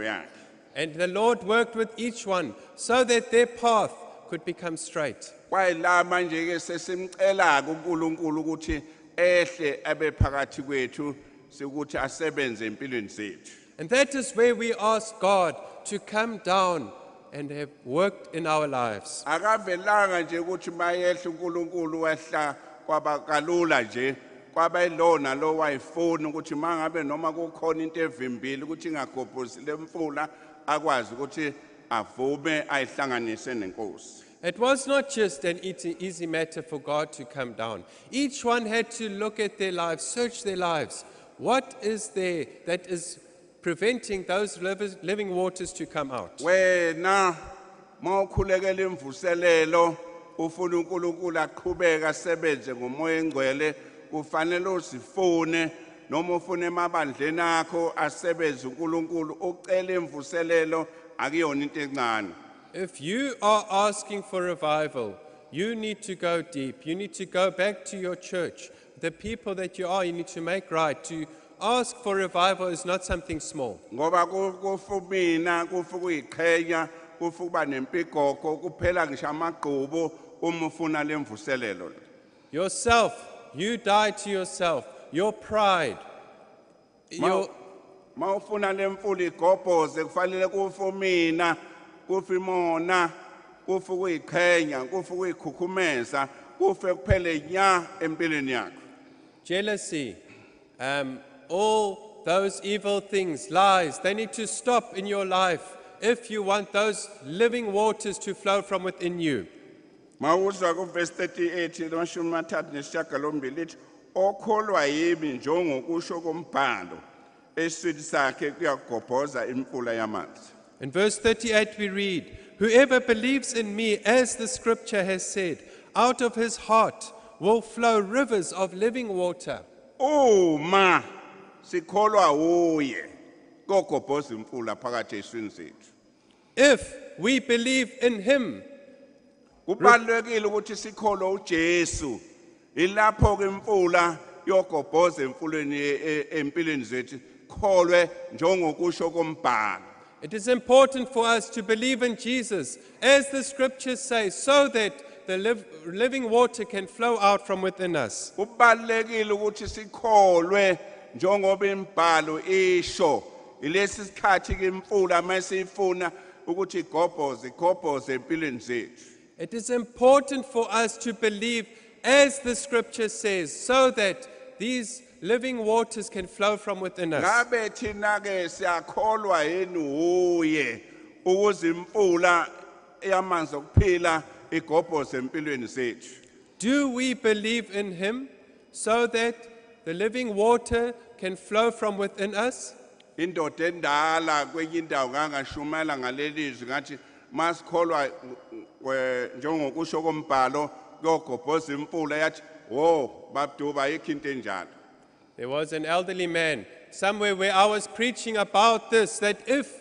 yakhe And the Lord worked with each one so that their path could become straight. kwayila manje ke sesimcela kuNkulunkulu ukuthi ehle abe phakathi kwethu sikuthi asebenze empilweni zethu And that is where we ask God to come down and have worked in our lives. akavelanga nje ukuthi mayehle uNkulunkulu wehla kwaba kalula nje kwaba ilona lo wayifuna ukuthi mangabe noma kukhona into evimbili ukuthi ingagobhozi lemfula akwazi ukuthi avume ayihlanganise nenkosi It was not just an easy, easy matter for God to come down. Each one had to look at their lives, search their lives. What is there that is preventing those liv- living waters to come out? wena mawukhulekela imvuselelo ufuna uNkulunkulu aqhubeke asebenze ngomoya engcwele kufanele uzifune noma ufune emabandleni akho asebenze uNkulunkulu ucela imvuselelo akuyona into encane If you are asking for revival, you need to go deep. You need to go back to your church. The people that you are, you need to make right. To ask for revival is not something small. ngoba ku- kufa mina kufa ukuyiqhenya kufa nempigogo kuphela ngisho uma ufuna lemvuselelo Yourself, you die to yourself. Your pride, your, mawufuna lemfula igobhoze kufanele kufa mina kufa imona kufa ukuyiqhenya kufa ukuyikhukhumeza kufe kuphele nya empilweni yakho. Jealousy, um, all those evil things, lies, they need to stop in your life if you want those living waters to flow from within you. mawuzwa kuvesi 38 lamashumi amathathu nesishiyagalombili lithi okholwa yimi njengokusho kombhalo sakhe kuyagobhoza imfula yamanzi In verse 38, we read, Whoever believes in me, as the scripture has said, out of his heart will flow rivers of living water. uma sikholwa uye kogobhoza imfula phakathi eswini zethu If we believe in him, kubalulekile ukuthi sikholwe uJesu ilapho ke imfula yogobhoza emfulweni empilweni zethu kholwe njengokusho kombhalo. It is important for us to believe in Jesus, as the scriptures say, so that the liv- living water can flow out from within us. kubalulekile ukuthi sikholwe njengoba imibhalo isho. Ilesi sikhathi ke imfula masifuna ukuthi igobhoze igobhoze empilweni zethu. It is important for us to believe as the scripture says, so that these living waters can flow from within us. ngabe thina ke siyakholwa yini uye ukuze imfula yamanzi okuphila igobhoze empilweni zethu Do we believe in him so that the living water can flow from within us? indoda endala kwenye indawo ngangashumayela ngaleli zwi ngathi masikholwa eh, njengokusho kombhalo kuyogobhoza imfula yathi wo babuduba ayikho into enjalo There was an elderly man somewhere where I was preaching about this that if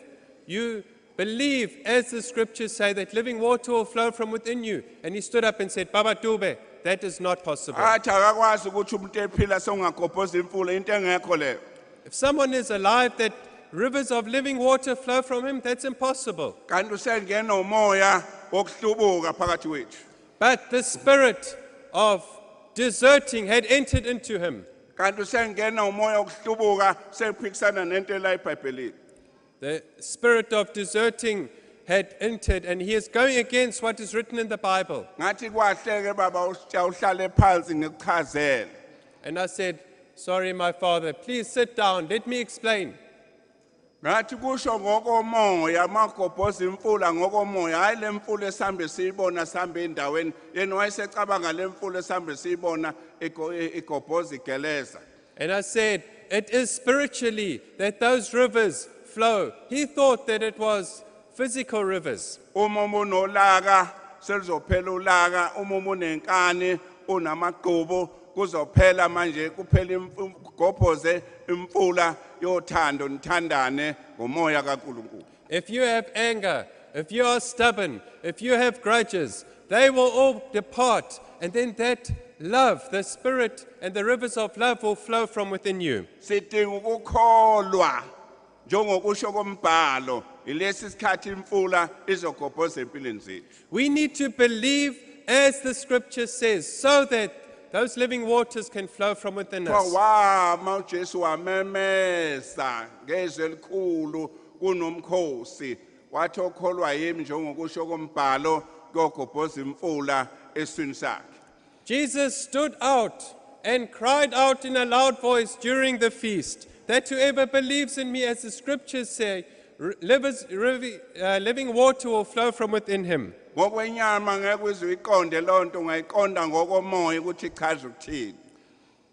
you believe, as the scriptures say, that living water will flow from within you, and he stood up and said, Baba Dube, that is not possible. athi akakwazi ukuthi umuntu ephila sewungagobhoza imfula into engekho leyo If someone is alive, that rivers of living water flow from him, that's impossible. kanti usengena umoya wokuhlubuka phakathi kwethu But the spirit of deserting had entered into him. kanti usengena umoya wokuhlubuka sephikisana nento ela ebhayibhelini The spirit of deserting had entered, and he is going against what is written in the Bible. ngathi kwahleke baba usitsha uhlale phansi ngikuchazele And I said, Sorry, my father, please sit down, let me explain. Ngathi kusho ngokomoya magobhoza imfula ngokomoya hayi le mfula esihambe siyibona sihambe endaweni yena wayesecabanga le mfula esihambe siyibona igobhoza igeleza And I said, It is spiritually that those rivers flow. He thought that it was physical rivers. uma umuntu unolaka selizophela ulaka uma umuntu unenkani unamagqubu kuzophela manje kuphela gobhoze imfula yothando nithandane ngomoya kaNkulunkulu If you have anger, if you are stubborn, if you have grudges, they will all depart. And then that love, the spirit and the rivers of love will flow from within you. sidinga ukukholwa njengokusho kombhalo ilesi sikhathi imfula izogobhoza empilweni zethu We need to believe as the scripture says, so that those living waters can flow from within us. wama ujesu wamemeza ngezwi elikhulu kunomkhosi wathi okholwa yimi njengokusho kombhalo kuyogobhoza imfula eswini sakhe Jesus stood out and cried out in a loud voice during the feast that whoever believes in me, as the scriptures say, r- livers- uh, living water will flow from within him. Ngokwenyama ngeke uze uyiqonde loo nto ungayiqonda ngokomoya ukuthi ichaza ukuthini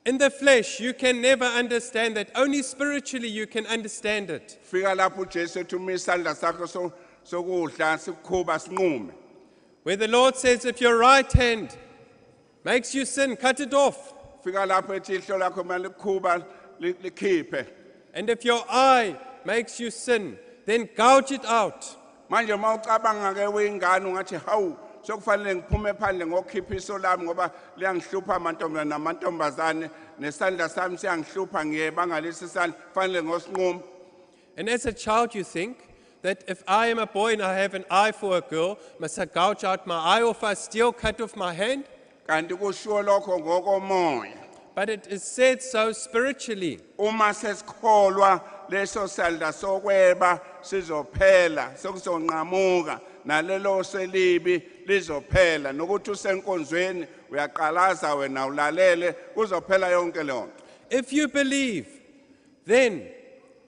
In the flesh, you can never understand that. Only spiritually you can understand it. fika lapho ujesu ethi uma isandla sakho so- sokudla sikukhuba sinqume Where the Lord says, if your right hand makes you sin, cut it off. fika lapho ethi ihlo lakho kumele likhuba li- likhiphe And if your eye makes you sin, then gouge it out. Manje uma ucabanga ke uyingane ungathi hawu sokufanele ngiphume phandle ngokukhipha iso lami ngoba liyangihlupha amantombazane namantombazane nesandla sami siyangihlupha ngiyebanga lesi sandla kufanele ngosinqumo And as a child, you think that if I am a boy and I have an eye for a girl, must I gouge out my eye or if I steal, cut off my hand? kanti kushiwo lokho ngokomoya But it is said so spiritually. uma sesikholwa leso sandla sokweba sizophela sokuzonqamuka nalelo selibi lizophela nokuthi usenkonzweni uyaqalaza wena ulalele kuzophela yonke leyo nto If you believe, then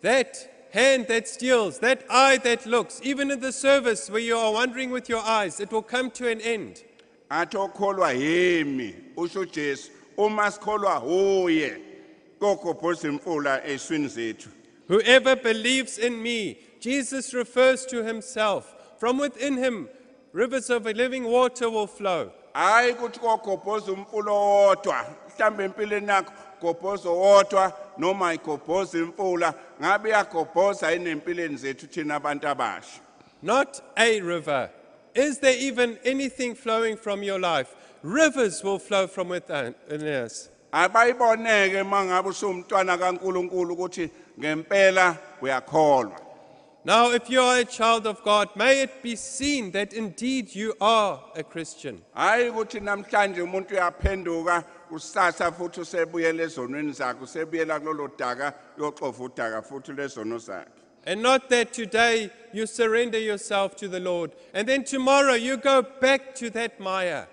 that hand that steals, that eye that looks, even in the service where you are wandering with your eyes, it will come to an end. athi okholwa yimi usho uJesu uma sikholwa kokobhoza imfula eswini zethu Whoever believes in me, Jesus refers to himself. From within him, rivers of living water will flow. hayi ukuthi kokobhoza umfula owodwa mhlawumbe empilweni yakho gobhoza owodwa noma igobhoza imfula ngabe iyagobhoza yini empilweni zethu thina abantu abasha Not a river. Is there even anything flowing from your life? Rivers will flow from within us. abayiboneke mangabe usumntwana kaNkuluNkulu ukuthi ngempela uyakholwa Now, if you are a child of God, may it be seen that indeed you are a Christian. hayi ukuthi namhlanje umuntu uyaphenduka kusasa futhi usebuyela ezonweni zakhe usebuyela kulolo daka yoxova udaka futhi lezono zakhe And not that today you surrender yourself to the Lord. And then tomorrow you go back to that mire.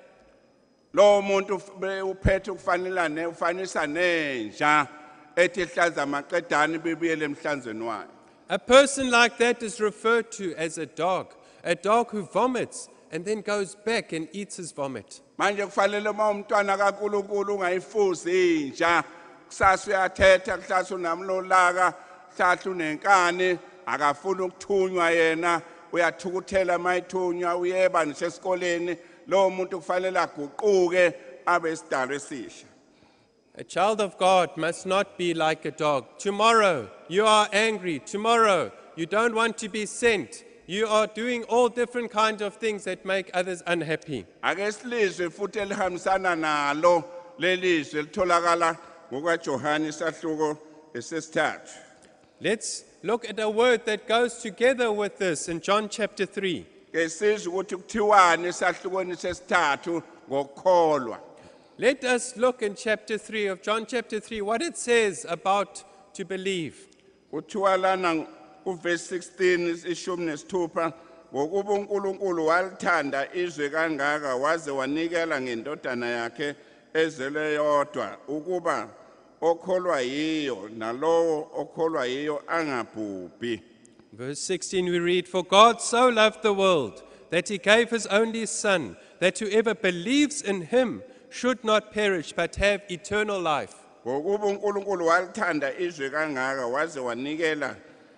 Lo muntu uphethe ukufanelane ufanisa nenja ethi hlaza amaqedane bebuyele emhlanzweni wayo A person like that is referred to as a dog, a dog who vomits and then goes back and eats his vomit. manje kufanele uma umntwana kaNkuluNkulu ungayifuzi inja kusasa uyathetha kuhlasa unamlolaka hlahla unenkani akafuni ukuthunywa yena uyathukuthela mayithunywa uyeba nisesikoleni lo muntu kufanele aguquke abe isidalo esisha A child of God must not be like a dog. Tomorrow you are angry. Tomorrow you don't want to be sent. You are doing all different kinds of things that make others unhappy. ake silizwe futhi elihambisana nalo lelizwe litholakala ngokwaJohane isahluko esesithathu Let's look at a word that goes together with this in John chapter 3. Ke sizwe ukuthi kuthiwani esahlukweni sesithathu ngokukholwa Let us look in chapter 3 of John chapter 3 what it says about to believe. kuthiwa lana uverse 16 ishumi nesithupha ngokuba uNkulunkulu walithanda izwe kangaka waze wanikela ngendodana yakhe ezelwe yodwa ukuba okholwa yiyo nalowo okholwa yiyo angabhubhi Verse 16 we read, For God so loved the world that he gave his only Son, that whoever believes in him should not perish but have eternal life. ngokuba uNkulunkulu walithanda izwe kangaka waze wanikela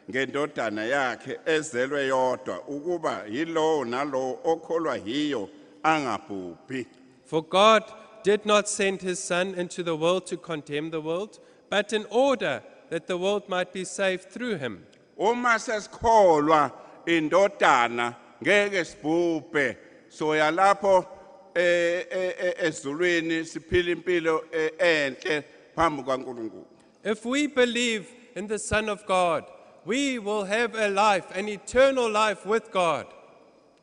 ngendodana yakhe ezelwe yodwa ukuba yilowo nalowo okholwa yiyo angabhubhi For God did not send his Son into the world to condemn the world, but in order that the world might be saved through him. Uma sesikholwa indodana ngeke sibhubhe. Soya lapho ezulwini siphila impilo enhle phambi kwaNkulunkulu If we believe in the Son of God, we will have a life, an eternal life with God.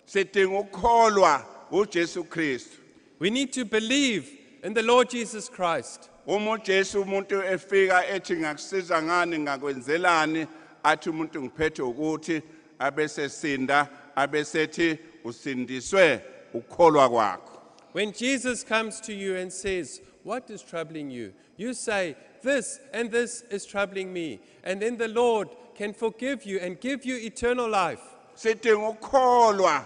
sidinga ukukholwa uJesu Kristu. We need to believe in the Lord Jesus Christ. uma uJesu umuntu efika ethi ngakusiza ngani? Ngakwenzelani athi umuntu ngiphethe ukuthi abese sinda abesethi usindiswe ukukholwa kwakho When Jesus comes to you and says, What is troubling you? You say, This and this is troubling me. And then the Lord can forgive you and give you eternal life. sidinga ukukholwa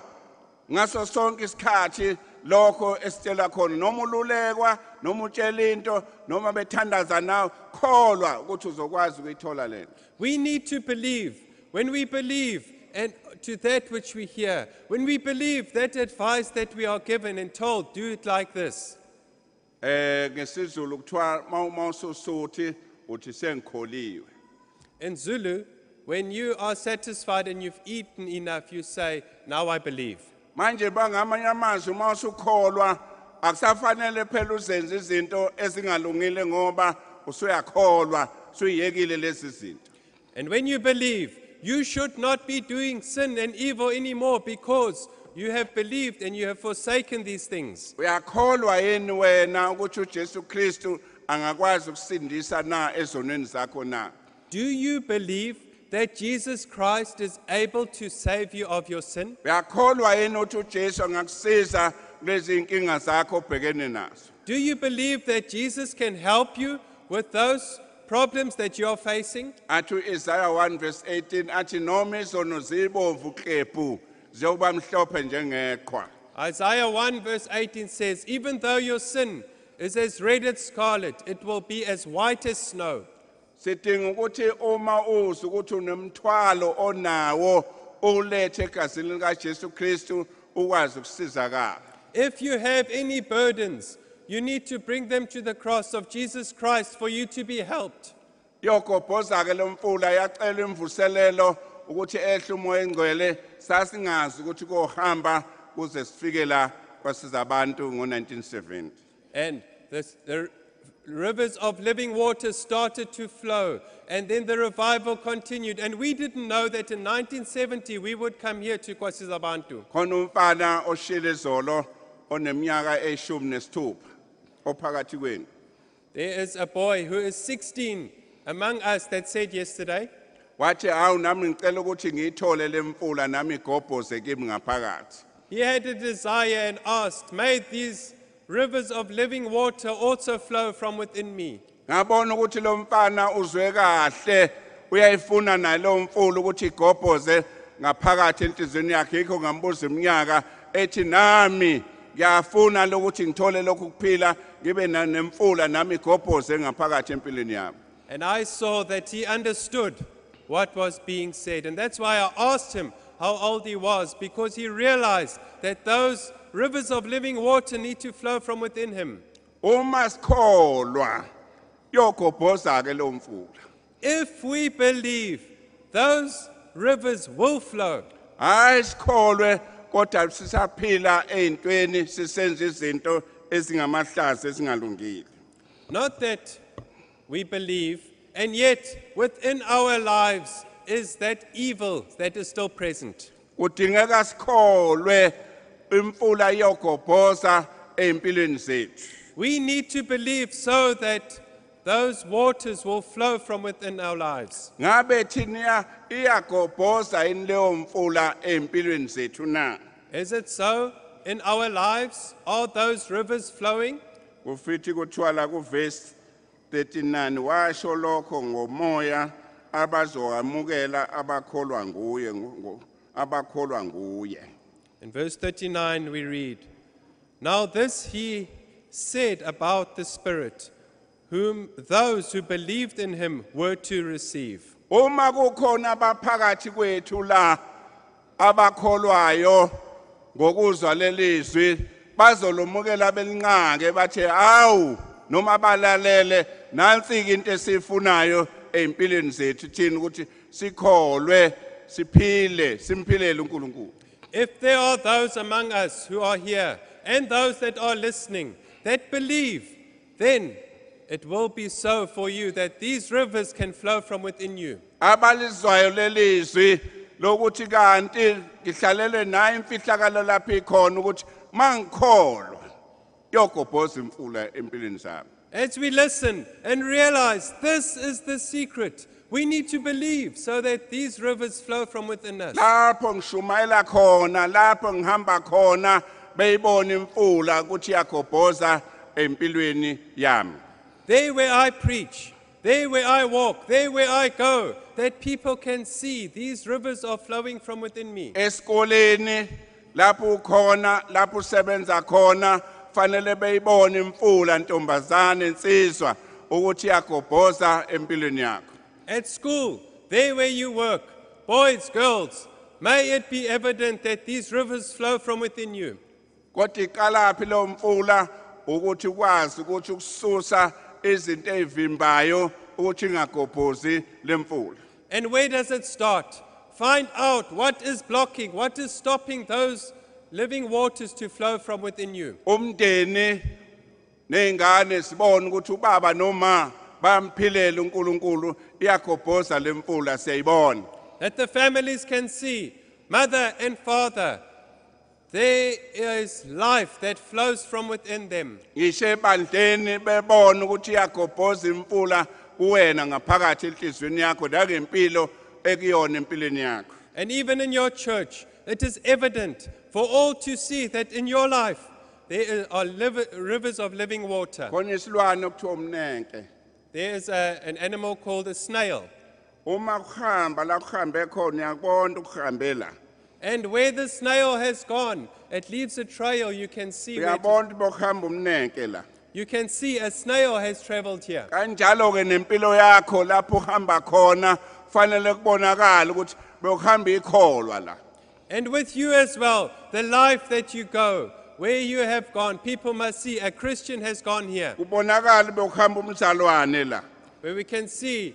ngaso sonke isikhathi lokho esitshela khona noma ululekwa noma utshela into noma bethandaza nawe kholwa ukuthi uzokwazi ukuyithola lena We need to believe. When we believe and to that which we hear, when we believe that advice that we are given and told, do it like this. eh ngesizulu kuthiwa uma ususuthi uthi sengikholiwe In Zulu, when you are satisfied and you've eaten enough, you say, Now I believe. Manje bangamanye amazwi uma usukholwa akusafanele phela uzenze izinto ezingalungile ngoba usuyakholwa suyiyekile lezi zinto And when you believe, you should not be doing sin and evil anymore because you have believed and you have forsaken these things. uyakholwa yini wena ukuthi uJesu Kristu angakwazi ukusindisa na ezonweni zakho na Do you believe that Jesus Christ is able to save you of your sin? uyakholwa yini ukuthi uJesu angakusiza kulezi inkinga zakho obhekene nazo Do you believe that Jesus can help you with those problems that you are facing? athi uIsaiah 1 verse 18 athi noma izono zibomvu klephu ziyokuba mhlophe njengeqhwa Isaiah 1 verse 18 says, Even though your sin is as red as scarlet, it will be as white as snow. Sidinga ukuthi uma uzi ukuthi unemthwalo onawo ulethe egazini likaJesu Kristu ukwazi ukusizakala If you have any burdens, you need to bring them to the cross of Jesus Christ for you to be helped. yogobhoza ke lomfula yacela imvuselelo ukuthi ehle umoya engcwele sasingazi ukuthi kohamba kuze sifike la kwasiza abantu ngo1970 And the, the rivers of living water started to flow. And then the revival continued. And we didn't know that in 1970 we would come here to Kwasizabantu. khona umfana oshile izolo oneminyaka eyishumi nesithupha ophakathi kwenu There is a boy who is 16 among us that said yesterday, wathi hawu nami ngicela ukuthi ngiyithole lemfula nami igobhoze kimi ngaphakathi He had a desire and asked, May these rivers of living water also flow from within me. ngabona ukuthi lo mfana uzwe kahle uyayifuna nalo mfula ukuthi igobhoze ngaphakathi enhlizweni yakhe yikho ngambuza iminyaka ethi nami ngiyafuna lokuthi ngithole lokhu kuphila ngibe na- nemfula nami igobhoze ngaphakathi empilweni yami And I saw that he understood what was being said. And that's why I asked him how old he was, because he realized that those rivers of living water need to flow from within him. uma sikholwa yogobhoza ke lo mfula If we believe, those rivers will flow. hayi sikholwe kodwa sisaphila ey'ntweni sisenza izinto ezingamahlazo ezingalungile Not that we believe, and yet within our lives is that evil that is still present. kudingeka sikholwe imfula iyogobhoza ey'mpilweni zethu We need to believe so that those waters will flow from within our lives. ngabe thina iyagobhoza yini leyo mfula ey'mpilweni zethu na Is it so in our lives? Are those rivers flowing? kufithi kuthiwa la kuvesi 39 washo lokho ngomoya abazokwamukela abakholwa nguye ngu- ngu- abakholwa nguye In verse 39, we read Now this he said about the Spirit, whom those who believed in him were to receive. uma kukhona abaphakathi kwethu la abakholwayo ngokuzwa lelizwi bazolumukela belinqake bathi awu noma balalele nansi ke into esifunayo empilweni zethu thina ukuthi sikholwe siphile simphilele uNkulunkulu If there are those among us who are here and those that are listening that believe, then it will be so for you that these rivers can flow from within you. abalizwayo lelizwi lokuthi kanti ngihlalelwe nayo imfihlakalo lapho ikhona ukuthi mangikholwa yogobhoza imfula empilweni zami As we listen and realize this is the secret, we need to believe so that these rivers flow from within us. lapho ngishumayela khona lapho ngihamba khona beyibona imfula ukuthi iyagobhoza empilweni yami There where I preach, there where I walk, there where I go, that people can see these rivers are flowing from within me. esikoleni lapho ukhona lapho usebenza khona fanele beyibone imfula ntombazane insizwa ukuthi iyagobhoza empilweni yakho At school, there where you work, boys, girls, may it be evident that these rivers flow from within you. kodwa iqalaphi lo mfula ukuthi ukwazi ukuthi ukususa izinto ezivimbayo ukuthi ingagobhozi lemfula And where does it start? Find out what is blocking, what is stopping those living waters to flow from within you. umndeni nezingane sibone ukuthi ubaba noma uNkulunkulu iyagobhoza lemfula siyayibona That the families can see, mother and father, there is life that flows from within them. ngisho ebandleni bebona ukuthi iyagobhoza imfula kuwena ngaphakathi enhlizweni yakho nangempilo ekuyona empilweni yakho And even in your church, it is evident for all to see that in your life there are rivers of living water. khona isilwane okuthiwa umnenke There is a, an animal called a snail. uma kuhamba la kuhambe khona uyakubona ukuhambe la And where the snail has gone, it leaves a trail you can see. where it- uyabona ukuthi bokuhamba umnenke la you can see a snail has traveled here. kanjalo ke nempilo yakho lapho uhamba khona fanele kubonakala ukuthi bekuhamba ikholwa la And with you as well, the life that you go, where you have gone, people must see a Christian has gone here. kubonakala bekuhamba umzalwane la Where we can see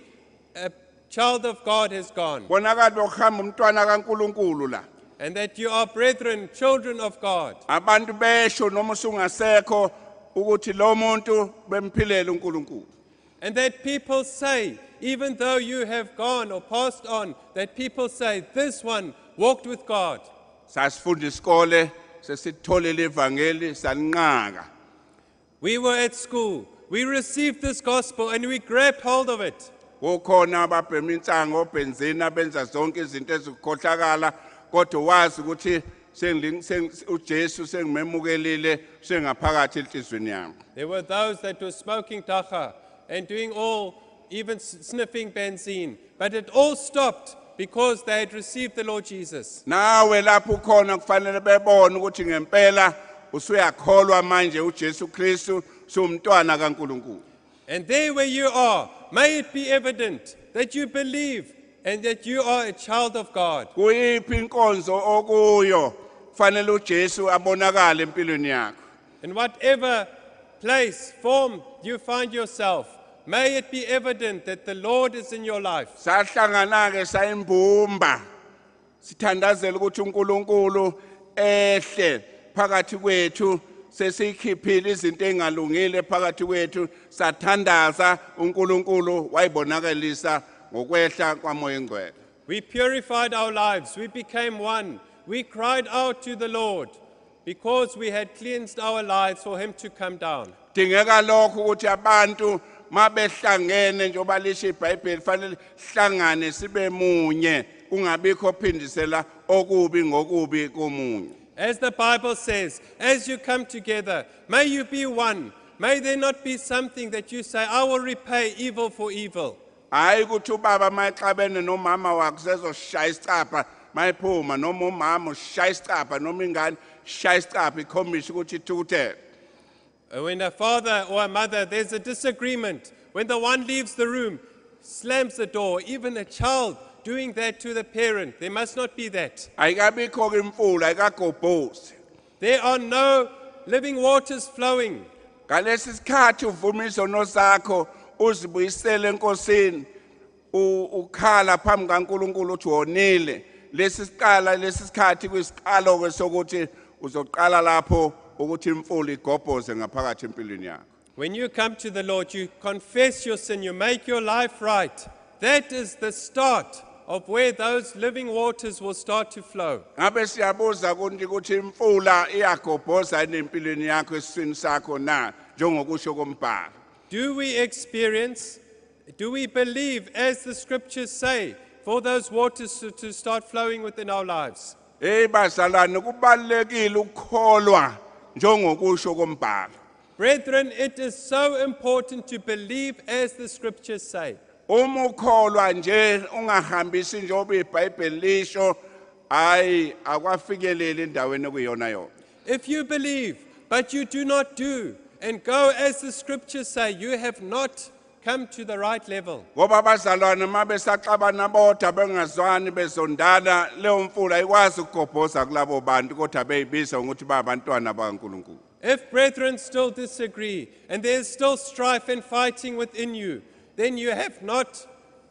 a child of God has gone. bonakala bekuhamba umntwana kaNkuluNkulu la And that you are brethren, children of God. abantu besho noma usungasekho ukuthi lo muntu bemphilela uNkulunkulu And that people say, even though you have gone or passed on, that people say, this one walked with God. sasifunda isikole sesitholele ivangeli salinqaka We were at school, we received this gospel, and we grabbed hold of it. kukhona ababhema insango obenzina benza zonke izinto ezikhohlakala kodwa wazi ukuthi seng- uJesu sengimemukelile sengaphakathi yami. There were those that were smoking dagga and doing all, even s- sniffing benzene, but it all stopped because they had received the Lord Jesus. nawe lapho ukhona kufanele bebone ukuthi ngempela usuyakholwa manje uJesu Kristu sumntwana kaNkuluNkulu And there where you are, may it be evident that you believe and that you are a child of God. kuyiphi inkonzo okuyo kufanele uJesu abonakale empilweni yakho In whatever place, form you find yourself, may it be evident that the Lord is in your life. sahlangana ke sayimbumba sithandazela ukuthi uNkulunkulu ehle phakathi kwethu sesikhiphile izinto engalungile phakathi kwethu sathandaza uNkulunkulu wayibonakalisa ngokwehla kwamoya engcwele We purified our lives, we became one. We cried out to the Lord because we had cleansed our lives for Him to come down. dingeka lokho ukuthi abantu mabehlangene njengoba lisho iBhayibheli fanele hlangane sibe munye kungabikho phindisela okubi ngokubi komunye As the Bible says, as you come together, may you be one. May there not be something that you say, I will repay evil for evil. hayi ukuthi ubaba maxabene nomama wakhe sezoshaya isicapha mayiphuma noma umama ushaya isicapha noma ingane shaya isicapha ikhombisha ukuthi ithukuthele When a father or a mother, there's a disagreement. When the one leaves the room, slams the door, even a child doing that to the parent, there must not be that. There are no living waters flowing. ngalesi sikhathi uvuma izono zakho uzibuyisele enkosini ukhala phambi kaNkuluNkulu uthi wonile lesi siqala lesi sikhathi kwisiqalo ke sokuthi uzoqala lapho ukuthi imfula igobhoze ngaphakathi empilweni yakho When you come to the Lord, you confess your sin, you make your life right. That is the start of where those living waters will start to flow. ngabe siyabuza kundi ukuthi imfula iyagobhoza empilweni yakho esiswini sakho na njengokusho kombhalo Do we experience, do we believe, as the scriptures say, for those waters to, to start flowing within our lives? hey bazalwane kubalekile ukukholwa njengokusho kombhalo Brethren, it is so important to believe as the scriptures say. uma ukholwa nje ungahambisi njengoba iBhayibheli lisho hayi akwafikeleli endaweni yona If you believe, but you do not do, and go as the scriptures say, you have not come to the right level. ngoba abazalwane mabesaxabana bodwa bengazwani bezondana leyo mfula ikwazi ukugobhoza kulabo bantu kodwa beyibiza ukuthi babantwana bakaNkuluNkulu If brethren still disagree, and there's still strife and fighting within you, then you have not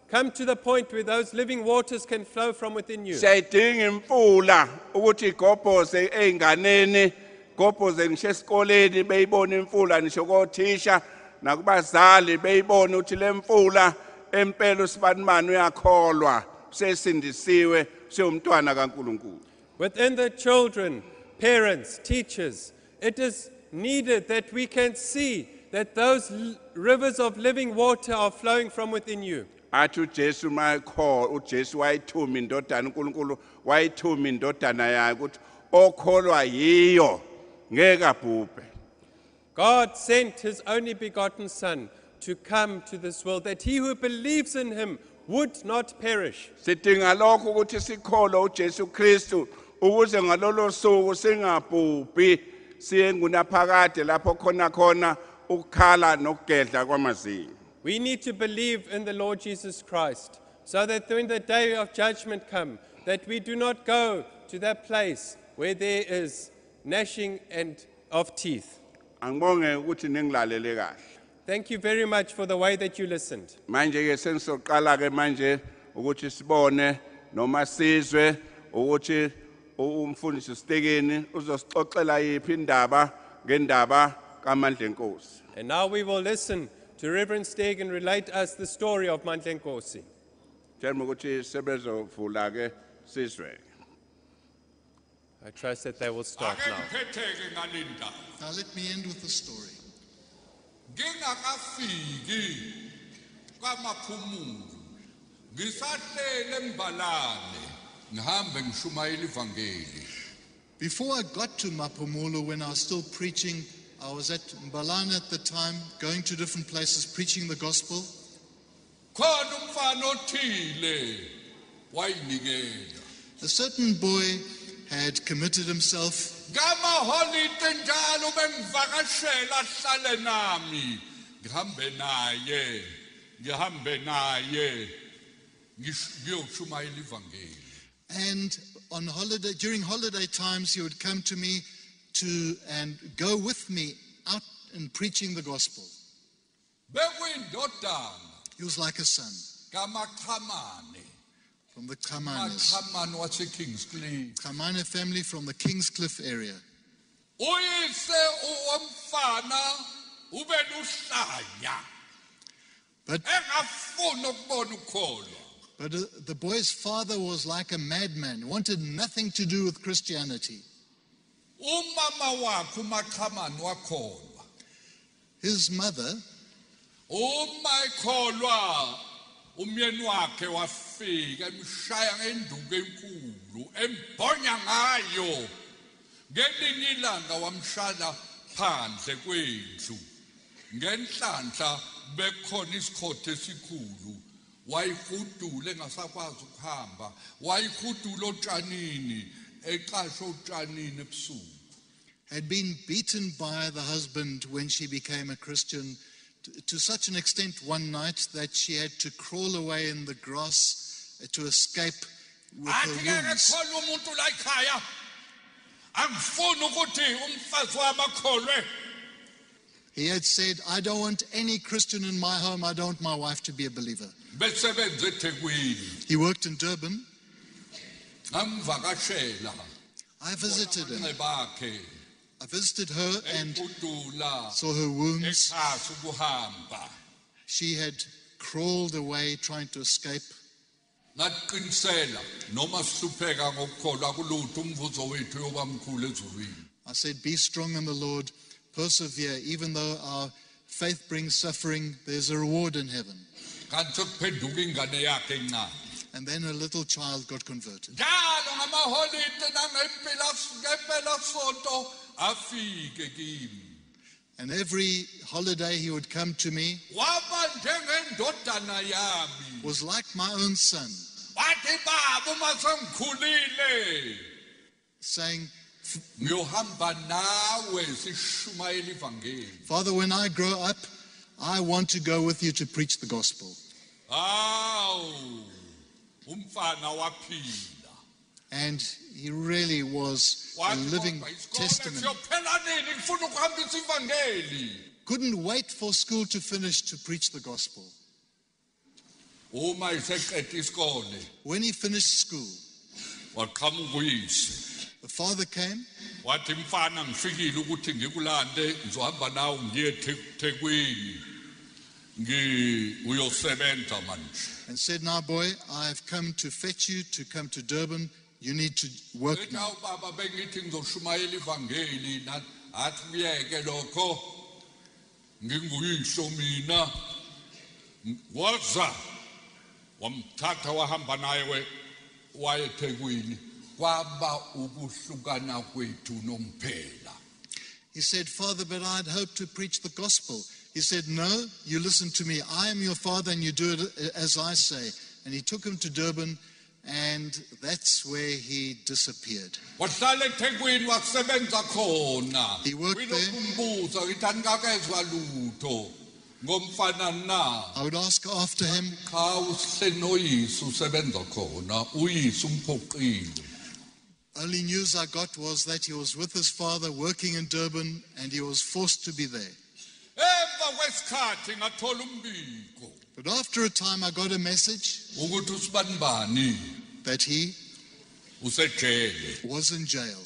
come to the point where those living waters can flow from within you. siyayidinga imfula ukuthi igobhoze ey'nganeni gobhoze ngisho esikoleni beyibone imfula nisho kothisha nakubazali beyibone ukuthi le mfula empela usibanimani uyakholwa sesindisiwe sewumntwana kaNkuluNkulu Within the children, parents, teachers, it is needed that we can see that those rivers of living water are flowing from within you. athi uJesu mayikho uJesu wayithuma indodana uNkulunkulu wayithuma indodana yakhe ukuthi okholwa yiyo ngeke abhubhe God sent his only begotten Son to come to this world, that he who believes in him would not perish. sidinga lokho ukuthi sikhole uJesu Kristu ukuze ngalolo suku singabhubhi siye ngunaphakade lapho khona khona ukukhala nokugedla kwamazinyo We need to believe in the Lord Jesus Christ, so that when the day of judgment come, that we do not go to that place where there is gnashing and of teeth. Angibonge ukuthi ningilalele kahle Thank you very much for the way that you listened. manje ke ke manje ukuthi sibone noma sizwe ukuthi u- umfundisi Stekeni uzosixoxela yipi indaba ngendaba kaMandla enkosi And now we will listen to Reverend Stegen relate us the story of Mandlenkosi. Tshela ukuthi sebezovula ke sizwe I trust that they will start now. ngiphethe-ke ngale ndaba. Now let me end with the story. Ngingakafiki kamaphumulo ngisahlele embalane ngihambe ngishumayela ivangeli Before I got to Mapumulo, when I was still preaching, I was at Mbalana at the time, going to different places preaching the gospel. khona umfana othile wayinikela A certain boy had committed himself. ngamaholide njalo bengivakashela ahlale nami. Ngihambe naye ngihambe naye. Ngish- ngiyoshumayela ivangeli And on holiday, during holiday times, he would come to me to and go with me out and preaching the gospel. He was like a son from the Kamanes. machamane wasekings cliff Kamane family from the Kingscliff area. uyise womfana ube luhlanya But, engafuni ukubona ukholwa but uh, the boy's father was like a madman, wanted nothing to do with Christianity. umama wakhe umachamane wakholwa His mother, umyeni wakhe wafika emshaya ngenduku enkulu embhonya ngayo. Ngelinye ilanga wamshala phandle kwendlu. Ngenhlanhla bekhona isikhotho esikhulu. Wayihudula engasakwazi ukuhamba wayihudula otshanini eqashwe otshanini ebusuku. Had been beaten by the husband when she became a Christian to, such an extent one night that she had to crawl away in the grass to escape with her wounds. kholwa umuntu la ekhaya angifuni ukuthi umfazi wami akholwe He had said, I don't want any Christian in my home. I don't want my wife to be a believer. He worked in Durban. I visited her. I visited her and saw her wounds. She had crawled away trying to escape. ngaqinisela noma sihlupheka ngokukholwa kulutho umvuzo wethu yoba mkhulu ezulwini I said, Be strong in the Lord, persevere. Even though our faith brings suffering, there's a reward in heaven. kanti sekuphenduka ingane yakhe encane And then a little child got converted. Afike kimi. And every holiday he would come to me waba njengendodana yami. was like my own son, wathi baba uma sengikhulile. saying, ngiyohamba nawe sishumayela ivangeli Father, when I grow up, I want to go with you to preach the gospel. umfana waphila And he really was a living "Kodwa isikole testimony. siyophela nini ngifuna ukuhambisa ivangeli Couldn't wait for school to finish to preach the gospel. uma iseqeda isikole When he finished school, the father came wathi mfana ngifikile ukuthi ngikulande ngizohamba nawe ngiye The- Thekwini ngi uyosebenza manje and said, Now, boy, I've come to fetch you to come to Durban. You need to work now. awubaba bengithi ngizoshumayela ivangeli na- athi kuyeke lokho nginguyihlo mina waza wamthatha wahamba naye we- kwaba ukuhlukana kwethu nomphela He said, Father, but i had hoped to preach the gospel. He said, No, you listen to me. I am your father, and you do it uh, as I say. And he took him to Durban, and that's where he disappeared. wahlala ethekwini wasebenza khona. He worked there. kumbuza ngithi anikakezwa lutho. Ngomfana na? I would ask after him, cha usihleli noyise usebenza khona. Uyise umphoqile. Only news I got was that he was with his father working in Durban, and he was forced to be there. Emva kwesikhathi ngathola umbiko But after a time, I got a message that he was in jail.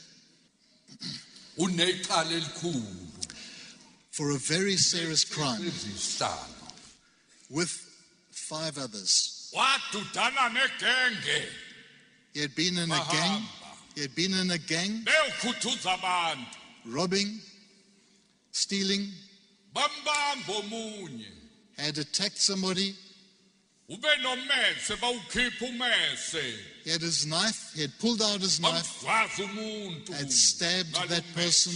For a very serious crime. With five others. He had been in a gang. He had been in a gang, robbing, stealing, had attacked somebody, ube nomese bawukhipha umese. He had his knife, he had pulled out his knife, had stabbed that person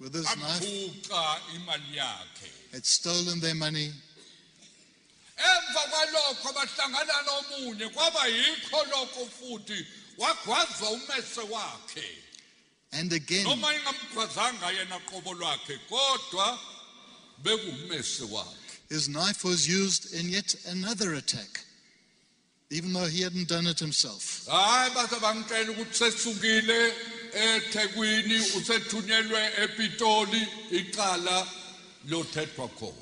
with his knife, bamkhuqa imali yakhe. Had stolen their money. emva kwalokho abahlangana nomunye kwaba yikho lokho futhi wagwazwa umese wakhe. And again, noma ingamgwazanga yena qobo lwakhe kodwa bekuwumese wakhe his knife was used in yet another attack, even though he hadn't done it himself. hayi baze bangitshela ukuthi sesukile eThekwini usethunyelwe ePitoli icala lothethwa khona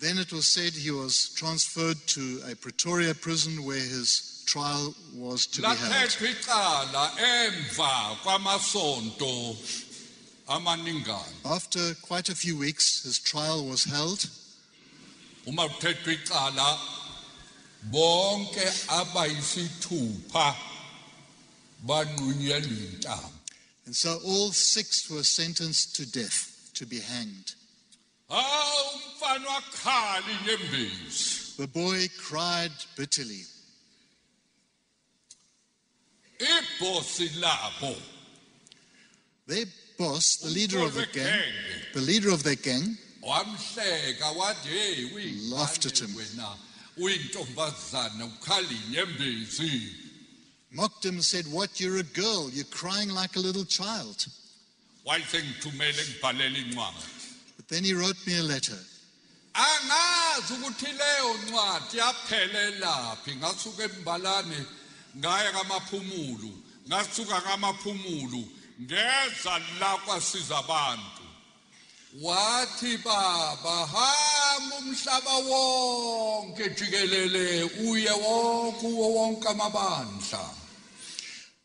Then it was said he was transferred to a Pretoria prison where his trial was to be held. lathethwa icala emva kwamasonto amaningana After quite a few weeks, his trial was held. Uma kuthethwa icala bonke abayisithupha intambo And so all six were sentenced to death, to be hanged. hawu umfana wakhala inyembezi The boy cried bitterly. Their boss, the leader of the gang, the leader of their gang, wamhleka wathi hey Laughed at him. wena uyintombazana ukhala inyembezi mocked him and said, What, you're a girl, you're crying like a little child. wayesengithumele ngibhalela incwadi But then he wrote me a letter. angazi ukuthi leyo ncwadi yaphelelaphi ngasuka embalane ngaya kamaphumulo ngasuka kamaphumulo ngeza la kwasiza abantu wathi baba hamba umhlaba wonke jikelele uye wonke uwo wonke amabandla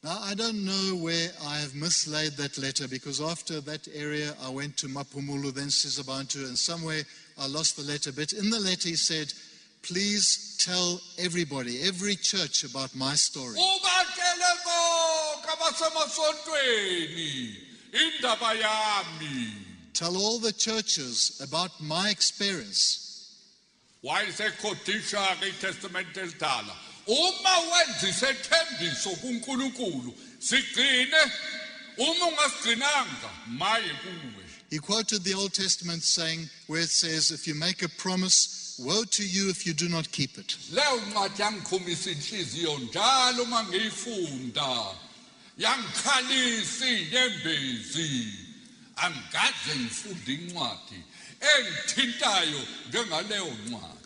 Now, I don't know where I have mislaid that letter because after that area I went to Maphumulo, then Sizabantu, and somewhere I lost the letter. But in the letter he said, Please tell everybody, every church about my story. Ubatshele bonke abasemasontweni indaba yami Tell all the churches about my experience. wayesekhodisha-ke itestamente elidala uma wenza isethembiso kunkulunkulu sigcine uma ungasigcinanga maye kuwe. He quoted the Old Testament saying, where it says, If you make a promise, woe to you if you do not keep it. leyo ncwadi yangikhumisa inhliziyo njalo uma ngiyifunda. Inyembezi angikaze ngifunde incwadi engithintayo njengaleyo ncwadi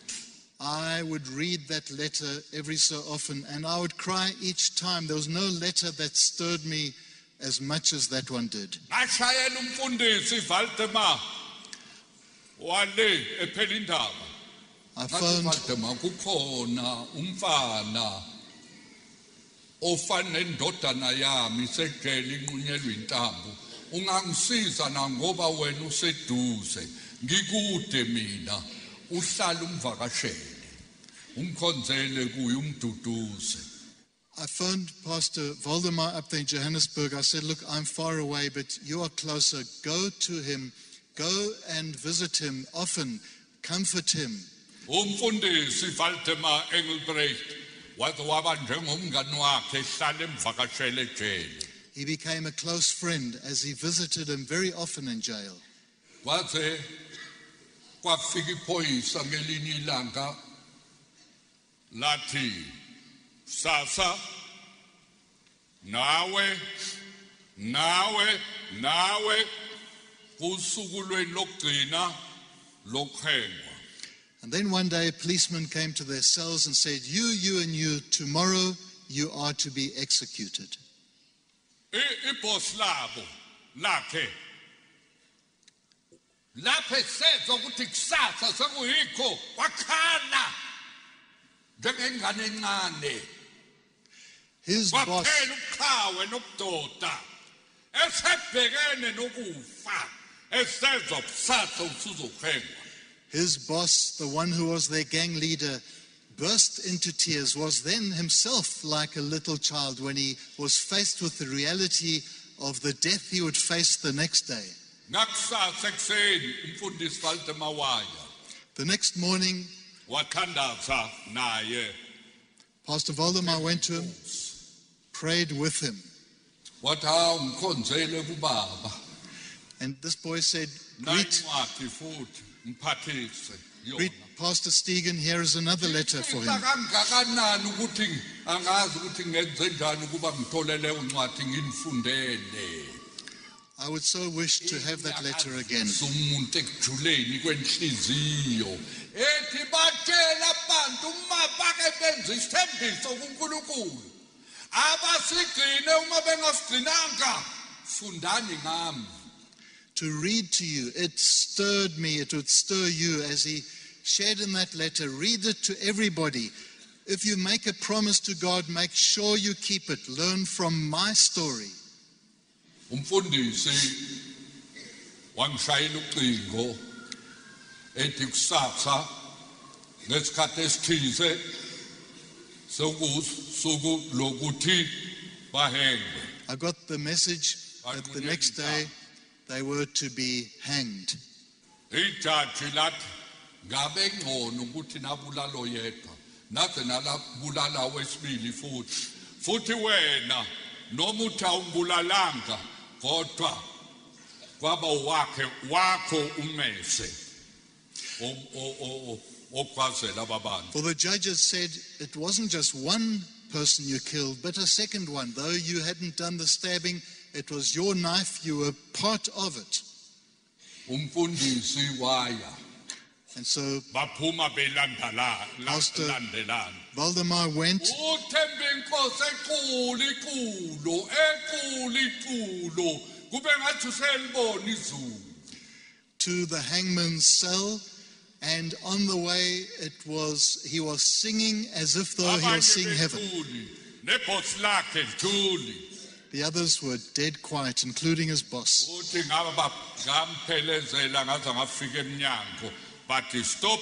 I would read that letter every so often, and I would cry each time. There was no letter that stirred me as much as that one did. ngashayela umfundisi Valdemar wale ephela indaba I phoned, Valdemar kukhona umfana ofana nendodana yami sejele inqunyelwe intambo ungangisiza na ngoba wena useduze ngikude mina uhlala umvakashele umkhonzele kuye umduduze I phoned Pastor Voldemar up there in Johannesburg. I said, Look, I'm far away, but you are closer. Go to him. Go and visit him often. Comfort him. umfundisi Valdemar Engelbrecht waze waba njengomngani wakhe ehlala emvakashele ejele He became a close friend as he visited him very often in jail. kwaze kwafika iphoyisa ngelinye ilanga lathi sasa nawe nawe nawe kusuku lweni lokugcina lokuhengwa And then one day a policeman came to their cells and said, You, you, and you, tomorrow you are to be executed. I- ibhosi labo lakhe lapho esezwa ukuthi kusasa sekuyikho wakhala. Njengengane encane. His boss, ubuqhawe nobudoda esebhekene nokufa esezwa kusasa usuzohengwa his boss, the one who was their gang leader, burst into tears, was then himself like a little child when he was faced with the reality of the death he would face the next day. ngakusasa ekuseni umfundisi Valdemar waya The next morning, Pastor Valdemar went to him, prayed with him. wathi hawu ngikhonzele kubaba. And this boy said, Greet, nayincwadi futhi ngiphathise greet Pastor Stegen. Here is another letter for him. kangakanani ukuthi angazi ukuthi ngenze njani ukuba ngitholele uncwadi nginifundele I would so wish to have that letter again. umuntu ekujuleni kwenhliziyo ethi batshela abantu uma bake benza isithembiso kuNkulunkulu abasigcine uma bengasigcinanga fundani ngami To read to you, it stirred me, it would stir you as he shared in that letter. Read it to everybody. If you make a promise to God, make sure you keep it. Learn from my story. umfundisi wangishayela ucingo ethi kusasa ngesikhathi esithize sokusuku lokuthi bahengwe I got the message that the next day they were to be hanged. ijaji lathi ngabe ngcono ukuthi nabulalo yedwa naze nalabulala wesibili futhi futhi wena noma uthi awumbulalanga kodwa kwaba wakhe wakho umese okwazela ababantu For the judges said it wasn't just one person you killed, but a second one. Though you hadn't done the stabbing, it was your knife, you were part of it. umfundisi waya And so Pastor- Valdemar went uthemba inkosi equlu iqulo equlu iqulo kube ngathi uselibona izulu. to the hangman's cell, and on the way it was he was singing as if though he was seeing heaven. bethuli nebhosi lakhe lithuli. The others were dead quiet, including his boss. Stop.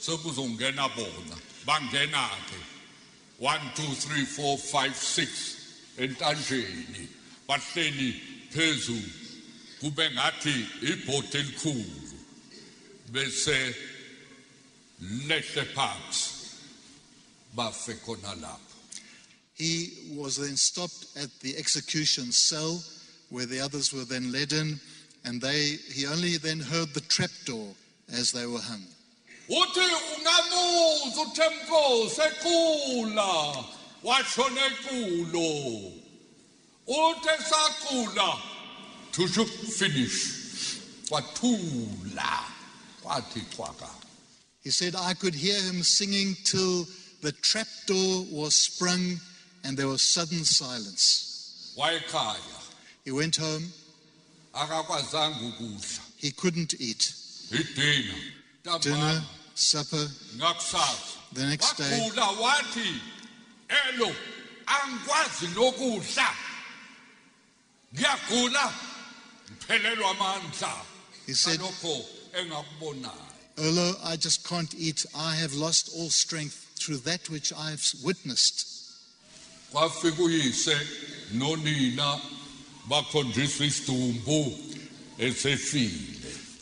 Sekuzongena bona. Bangena-ke 1 2 3 4 5 6 entanjeni bahleli kube ngathi ibhodi elikhulu. Bese lehle phansi. Bafe khona lapho. He was then stopped at the execution cell where the others were then led in, and they he only then heard the trapdoor as they were hung. uthi ungamuza uthemkosi equla washona equlo uthi esaqula tusho finish. Kwathula. Kwathi xwaka He said, I could hear him singing till the trapdoor was sprung and there was sudden silence. wayekhaya. He went home, akakwazanga ukudla. He couldn't eat. Dinner, supper, the next day, waqula wathi elo angikwazi nokudla. Ngiyagula ngiphelelwa He said- Olo, I just can't eat. I have lost all strength through that which I've witnessed.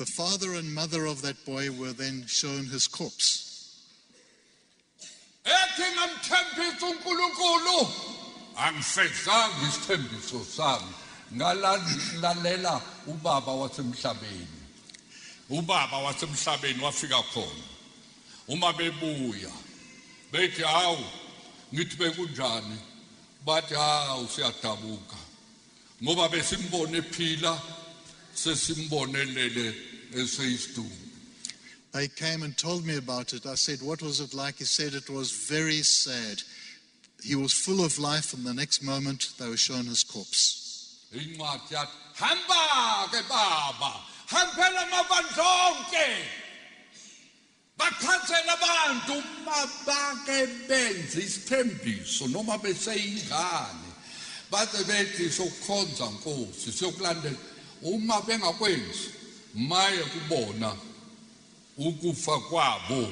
The father and mother of that boy were then shown his corpse. ethi ngamthembisa uNkulunkulu. Angifezanga isithembiso sami. Ngalalela ubaba wasemhlabeni. Ubaba wasemhlabeni wafika khona. Uma bebuya bethi hawu ngithi bekunjani? Bathi hawu siyadabuka. Ngoba besimbone ephila sesimbonelele eseyisidumbu They came and told me about it. I said, What was it like? He said it was very sad. He was full of life, and the next moment they were shown his corpse. incwadi yathi hamba ke baba hambela amabandla onke bachazela abantu uma bake isithembiso noma beseyingane baze bethi sokukhonza nkosi siyokulandela uma bengakwenzi maye kubona ukufa kwabo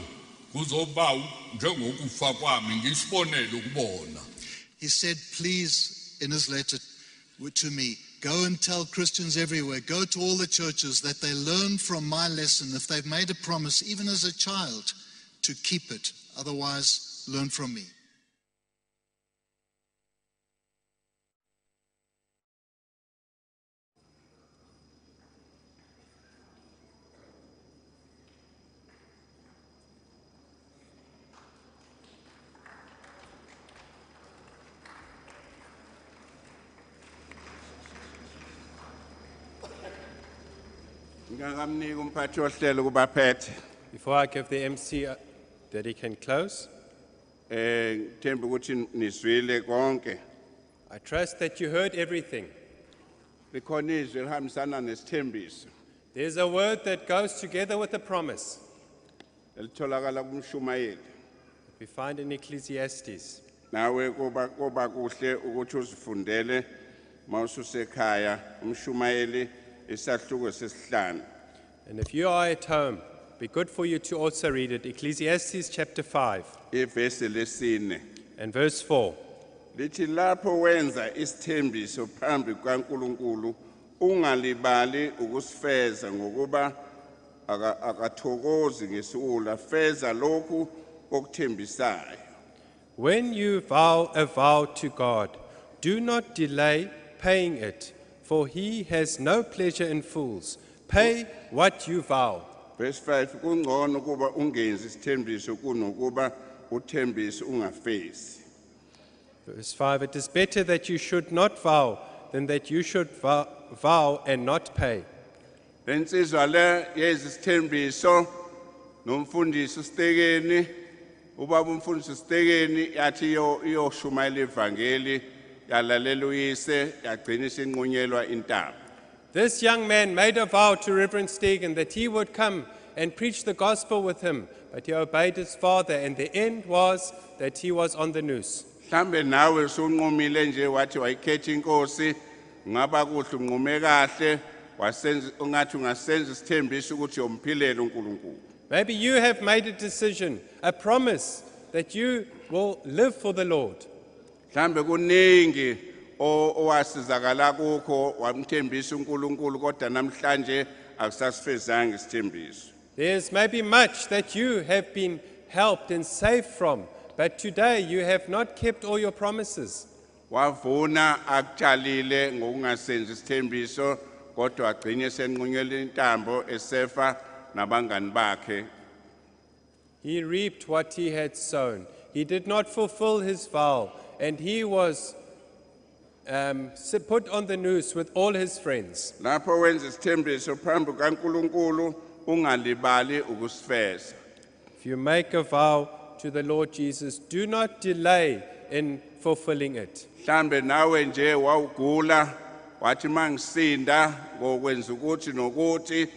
kuzoba njengokufa kwami ngisibonele ukubona He said, Please, in his letter to me, go and tell Christians everywhere, go to all the churches that they learn from my lesson. If they've made a promise, even as a child, to keep it. Otherwise, learn from me. Ngingakamnika umphathi wohlelo kubaphethe. Before I give the MC uh, that he can close, Eh ngithemba ukuthi nizwile konke. I trust that you heard everything. Likhona izwi elihambisana nesithembiso There's a word that goes together with a promise elitholakala kumshumayeli. we find in Ecclesiastes. Nawe kuba kuba kuhle ukuthi uzifundele mawususekhaya umshumayeli isahluko sesihlanu. And if you are at home, be good for you to also read it. Ecclesiastes chapter 5 ivesi lesine and verse 4. lithi lapho wenza isithembiso phambi kaNkuluNkulu ungalibali ukusifeza ngokuba aka- akathokozi ngesiwula feza lokhu okuthembisayo When you vow a vow to God, do not delay paying it, for he has no pleasure in fools. Pay what you vow. verse 5 kungcono kuba ungenzi isithembiso kunokuba uthembise ungafezi Verse 5 It is better that you should not vow than that you should vow, vow and not pay. lensizwa le yezi isithembiso nomfundisi usitekeni ubaba umfundisi usitekeni yathi iyo iyoshumayela ivangeli yalalela uyise yagcina isinqunyelwa intaba This young man made a vow to Reverend Stegen that he would come and preach the gospel with him, but he obeyed his father, and the end was that he was on the noose. mhlambe nawe sunqumile nje wathi wayikhetha inkosi ngaba kuhle unqume kahle wasenza ungathi ungasenza isithembiso ukuthi yomphilela uNkulunkulu Maybe you have made a decision, a promise that you will live for the Lord. Mhlambe kuningi owasizakala kukho wamthembisa uNkulunkulu kodwa namhlanje akusasifezanga isithembiso There's maybe much that you have been helped and saved from, but today you have not kept all your promises. wavuna akutshalile ngokungasenzi isithembiso kodwa agcine senqunyela intambo esefa nabangani bakhe He reaped what he had sown. He did not fulfill his vow, and he was um, put on the noose with all his friends. lapho wenza isithembiso phambi kaNkulunkulu ungalibali ukusifeza If you make a vow to the Lord Jesus, do not delay in fulfilling it. mhlambe nawe nje wawugula wathi mangisinda ngokwenza ukuthi nokuthi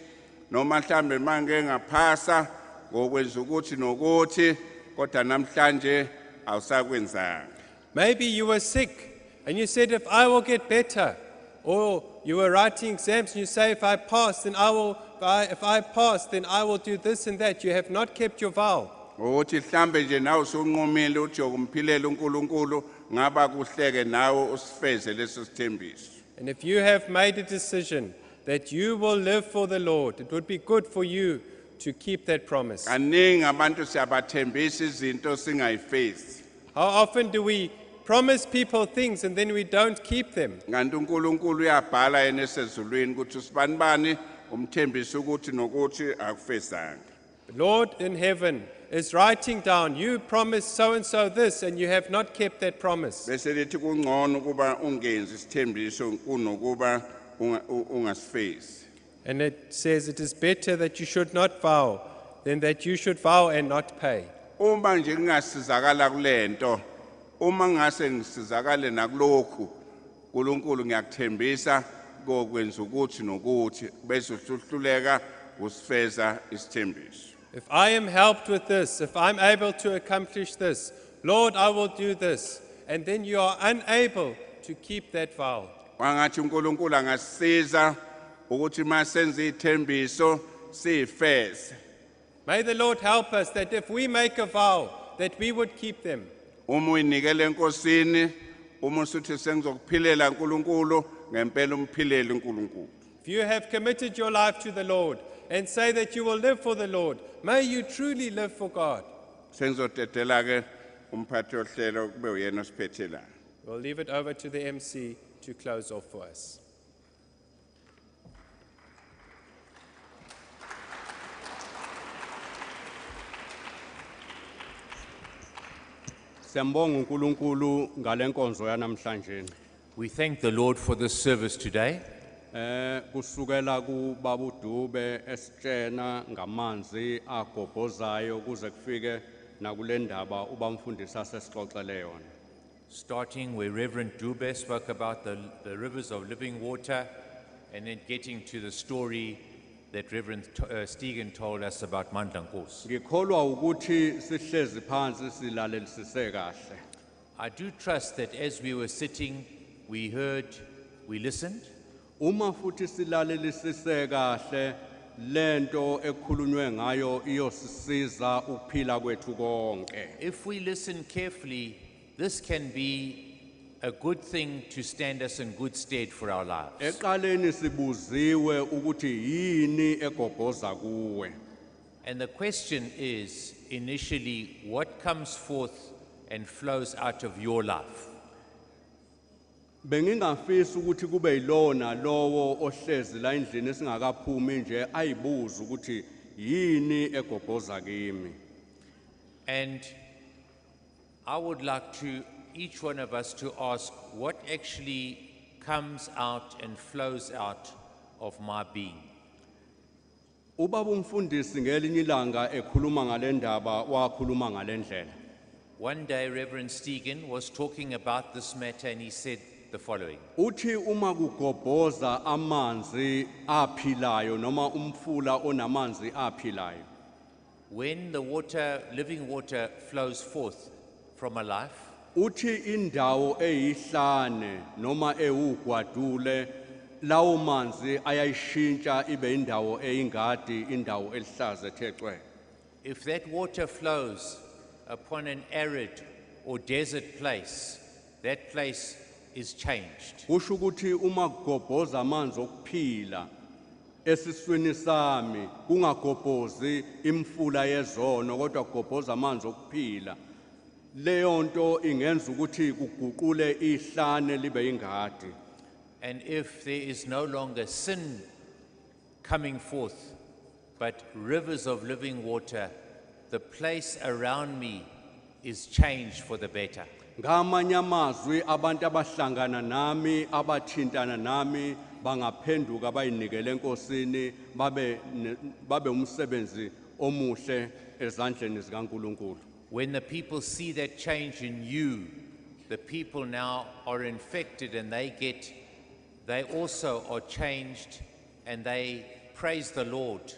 noma mhlambe mange ngaphasa ngokwenza ukuthi nokuthi kodwa namhlanje awusakwenzanga Maybe you were sick and you said, If I will get better, or you were writing exams and you say, If I pass, then I will, if I, if I pass, then I will do this and that. You have not kept your vow. ukuthi mhlambe nje nawe usunqumile uthi yokumphilela uNkulunkulu ngaba kuhleke nawe usifeze leso sithembiso And if you have made a decision that you will live for the Lord, it would be good for you to keep that promise. kaningi abantu siyabathembisa izinto singayifezi How often do we promise people things and then we don't keep them? kanti uNkulunkulu uyabhala yena esezulwini ukuthi usibanibani umthembisa ukuthi nokuthi akufezanga The Lord in heaven is writing down, You promised so and so this, and you have not kept that promise. bese lithi kungcono ukuba ungenzi isithembiso kunokuba unga- u- ungasifezi And it says, It is better that you should not vow than that you should vow and not pay. uma nje kungasizakala kulento uma ngase ngisizakale nakulokhu uNkulunkulu ngiyakuthembisa kokwenza ukuthi nokuthi bese uhluleka usifeza isithembiso If I am helped with this, if I'm able to accomplish this, Lord, I will do this. And then you are unable to keep that vow. wangathi uNkulunkulu angasisiza ukuthi masenze ithembiso sifeze May the Lord help us that if we make a vow, that we would keep them. Uma uyinikele enkosini uma usuthi sengizokuphilela uNkulunkulu ngempela uNkulunkulu If you have committed your life to the Lord and say that you will live for the Lord, may you truly live for God. sengizotetela ke umphathi ohlelo kube uyena osiphethe la We'll leave it over to the MC to close off for us. Siyambonga uNkulunkulu ngalenkonzo yanamhlanje. We thank the Lord for this service today. Eh kusukela esitshena ngamanzi agobhozayo kuze kufike nakulendaba ubamfundisi asesixoxele yona. starting where Reverend Dube spoke about the, the rivers of living water, and then getting to the story that Reverend T- uh, Stegen told us about Mandlenkosi. Ngikholwa ukuthi sihlezi phansi silalelisise kahle. I do trust that as we were sitting, we heard, we listened, Uma futhi silalelisise kahle lento ekhulunywe ngayo iyosisiza ukuphila kwethu konke. if we listen carefully, this can be a good thing to stand us in good stead for our lives. Eqaleni sibuziwe ukuthi yini egobhoza kuwe. And the question is initially, what comes forth and flows out of your life? Bengingafisa ukuthi kube yilona lowo ohlezi la endlini nje ayibuza ukuthi yini egobhoza kimi. And I would like to, each one of us to ask what actually comes out and flows out of my being. Ubaba umfundisi ngelinye ilanga ekhuluma ngalendaba wakhuluma ngalendlela. One day, Reverend Stegen was talking about this matter and he said the following Uthi uma kugobhoza amanzi aphilayo noma umfula onamanzi aphilayo. When the water, living water, flows forth from a life, Uthi indawo eyihlane noma ewugwadule lawo manzi ayayishintsha ibe indawo eyingadi indawo elihlaza ethecwe. if that water flows upon an arid or desert place, that place is changed. Kusho ukuthi uma kugobhoza amanzi okuphila esiswini sami kungagobhozi imfula yezono kodwa kugobhoza amanzi okuphila leyo nto ingenza ukuthi kuguqule ihlane libe ingadi And if there is no longer sin coming forth, but rivers of living water, the place around me is changed for the better. ngamanye amazwi abantu abahlangana nami abathintana nami bangaphenduka bayinikele enkosini babe ne- babe umsebenzi omuhle ezandleni zikaNkuluNkulu When the people see that change in you, the people now are infected and they get, they also are changed and they praise the Lord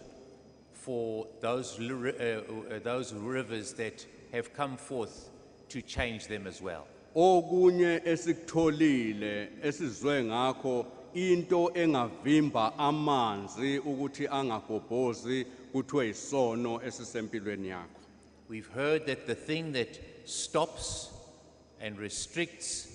for those, uh, uh, those rivers that have come forth to change them as well. okunye esikutholile esizwe ngakho into engavimba amanzi ukuthi angagobhozi kuthiwe isono esisempilweni yakho We've heard that the thing that stops and restricts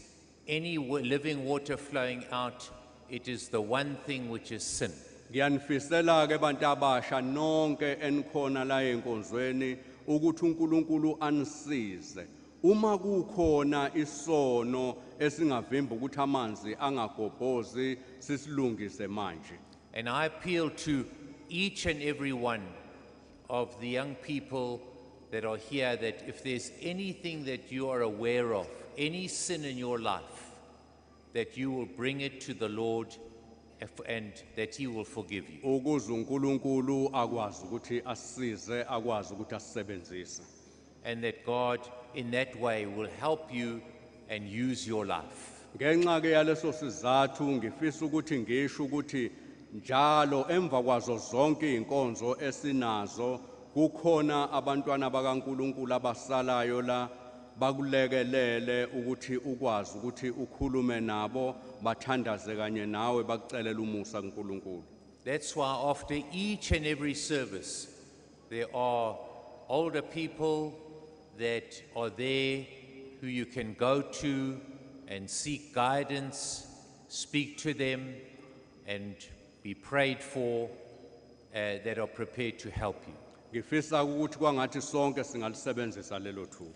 any living water flowing out, it is the one thing which is sin. ngiyanifisela ke bantu abasha nonke enikhona la enkonzweni ukuthi uNkulunkulu anisize uma kukhona isono esingavimba ukuthi amanzi angagobhozi sisilungise manje And I appeal to each and every one of the young people that are here that if there's anything that you are aware of, any sin in your life, that you will bring it to the Lord and that He will forgive you. ukuze uNkulunkulu akwazi ukuthi asisize akwazi ukuthi asisebenzise And that God, in that way, will help you and use your life. ngenxa ke yaleso sizathu ngifisa ukuthi ngisho ukuthi njalo emva kwazo zonke inkonzo esinazo kukhona abantwana bakaNkuluNkulu abasalayo la bakulekelele ukuthi ukwazi ukuthi ukhulume nabo bathandaze kanye nawe bakucelela umusa kuNkulunkulu That's why after each and every service, there are older people that are there who you can go to and seek guidance, speak to them, and be prayed for uh, that are prepared to help you. Ngifisa ukuthi kwangathi sonke singalisebenzisa lelo thuba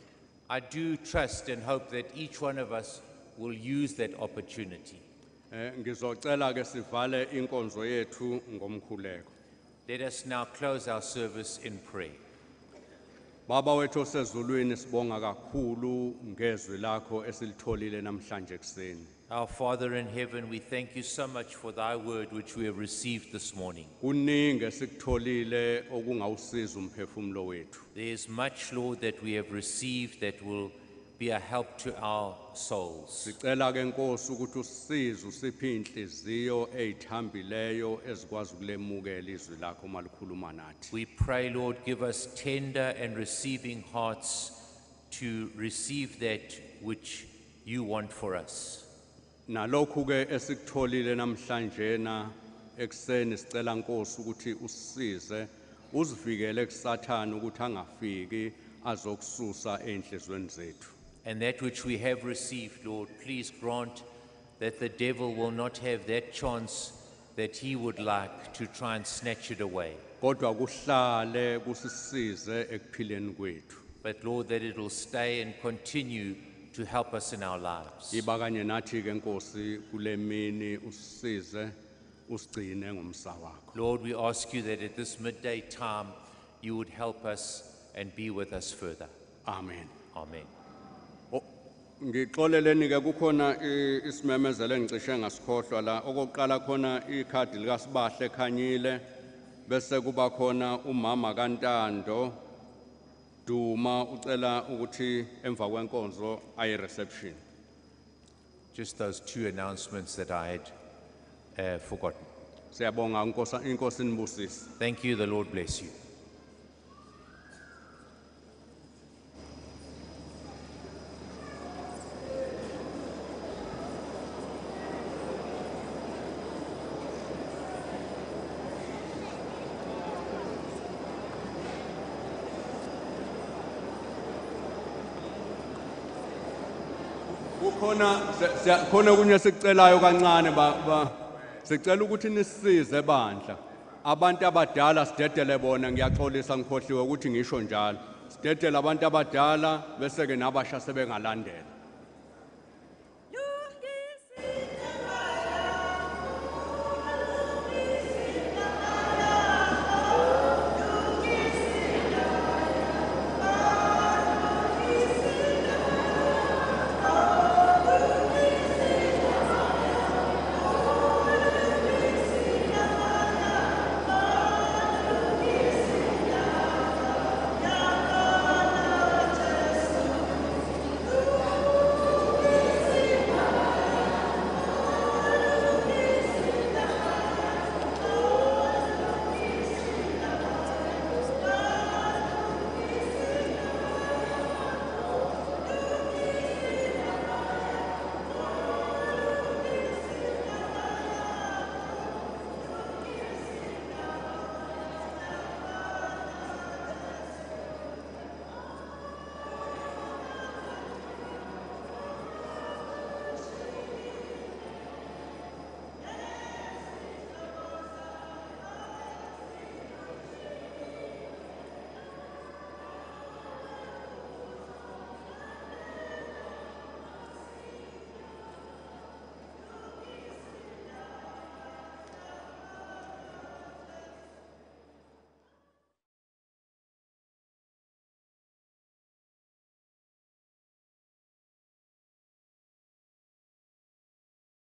I do trust and hope that each one of us will use that opportunity. Eh, ngizocela ke sivale inkonzo yethu ngomkhuleko Let us now close our service in prayer. baba wethu osezulwini sibonga kakhulu ngezwi lakho esilitholile namhlanje ekuseni Our Father in heaven, we thank you so much for thy word which we have received this morning. kuningi esikutholile okungawusiza umphefumulo wethu There is much, Lord, that we have received that will be a help to our souls. sicela ke nkosi ukuthi usisize usiphe inhliziyo ezithambileyo ezikwazi ukulemukela izwi lakho malikhuluma nathi We pray, Lord, give us tender and receiving hearts to receive that which you want for us. Nalokhu ke esikutholile namhlanje na ekseni sicela nkosi ukuthi usisize kusathana ukuthi angafiki azokususa einhlizweni zethu And that which we have received, Lord, please grant that the devil will not have that chance that he would like to try and snatch it away. kodwa kuhlale kusisize ekuphileni kwethu But Lord, that it will stay and continue to help us in our lives. iba nathi ke nkosi kule mini usisize usigcine ngomsa wakho Lord, we ask you that at this midday time, you would help us and be with us further. amen Amen. ngixoleleni ke kukhona i- isimemezelo engicishe ngasikhohlwa la okokuqala khona ikhadi likasibahle ekhanyile bese kuba khona umama kaNtando Duma ucela ukuthi emva kwenkonzo ayi reception Just those two announcements that I had uh, forgotten. siyabonga inkosi inkosi nibusise Thank you. The Lord bless you. Siya- khona kunye sikucelayo kancane ba- sicela ukuthi nisisize bandla. Abantu abadala sidedele bona ngiyaxolisa ngikhohliwe ukuthi ngisho njalo. Sidedele abantu abadala bese ke nabasha sebengalandela.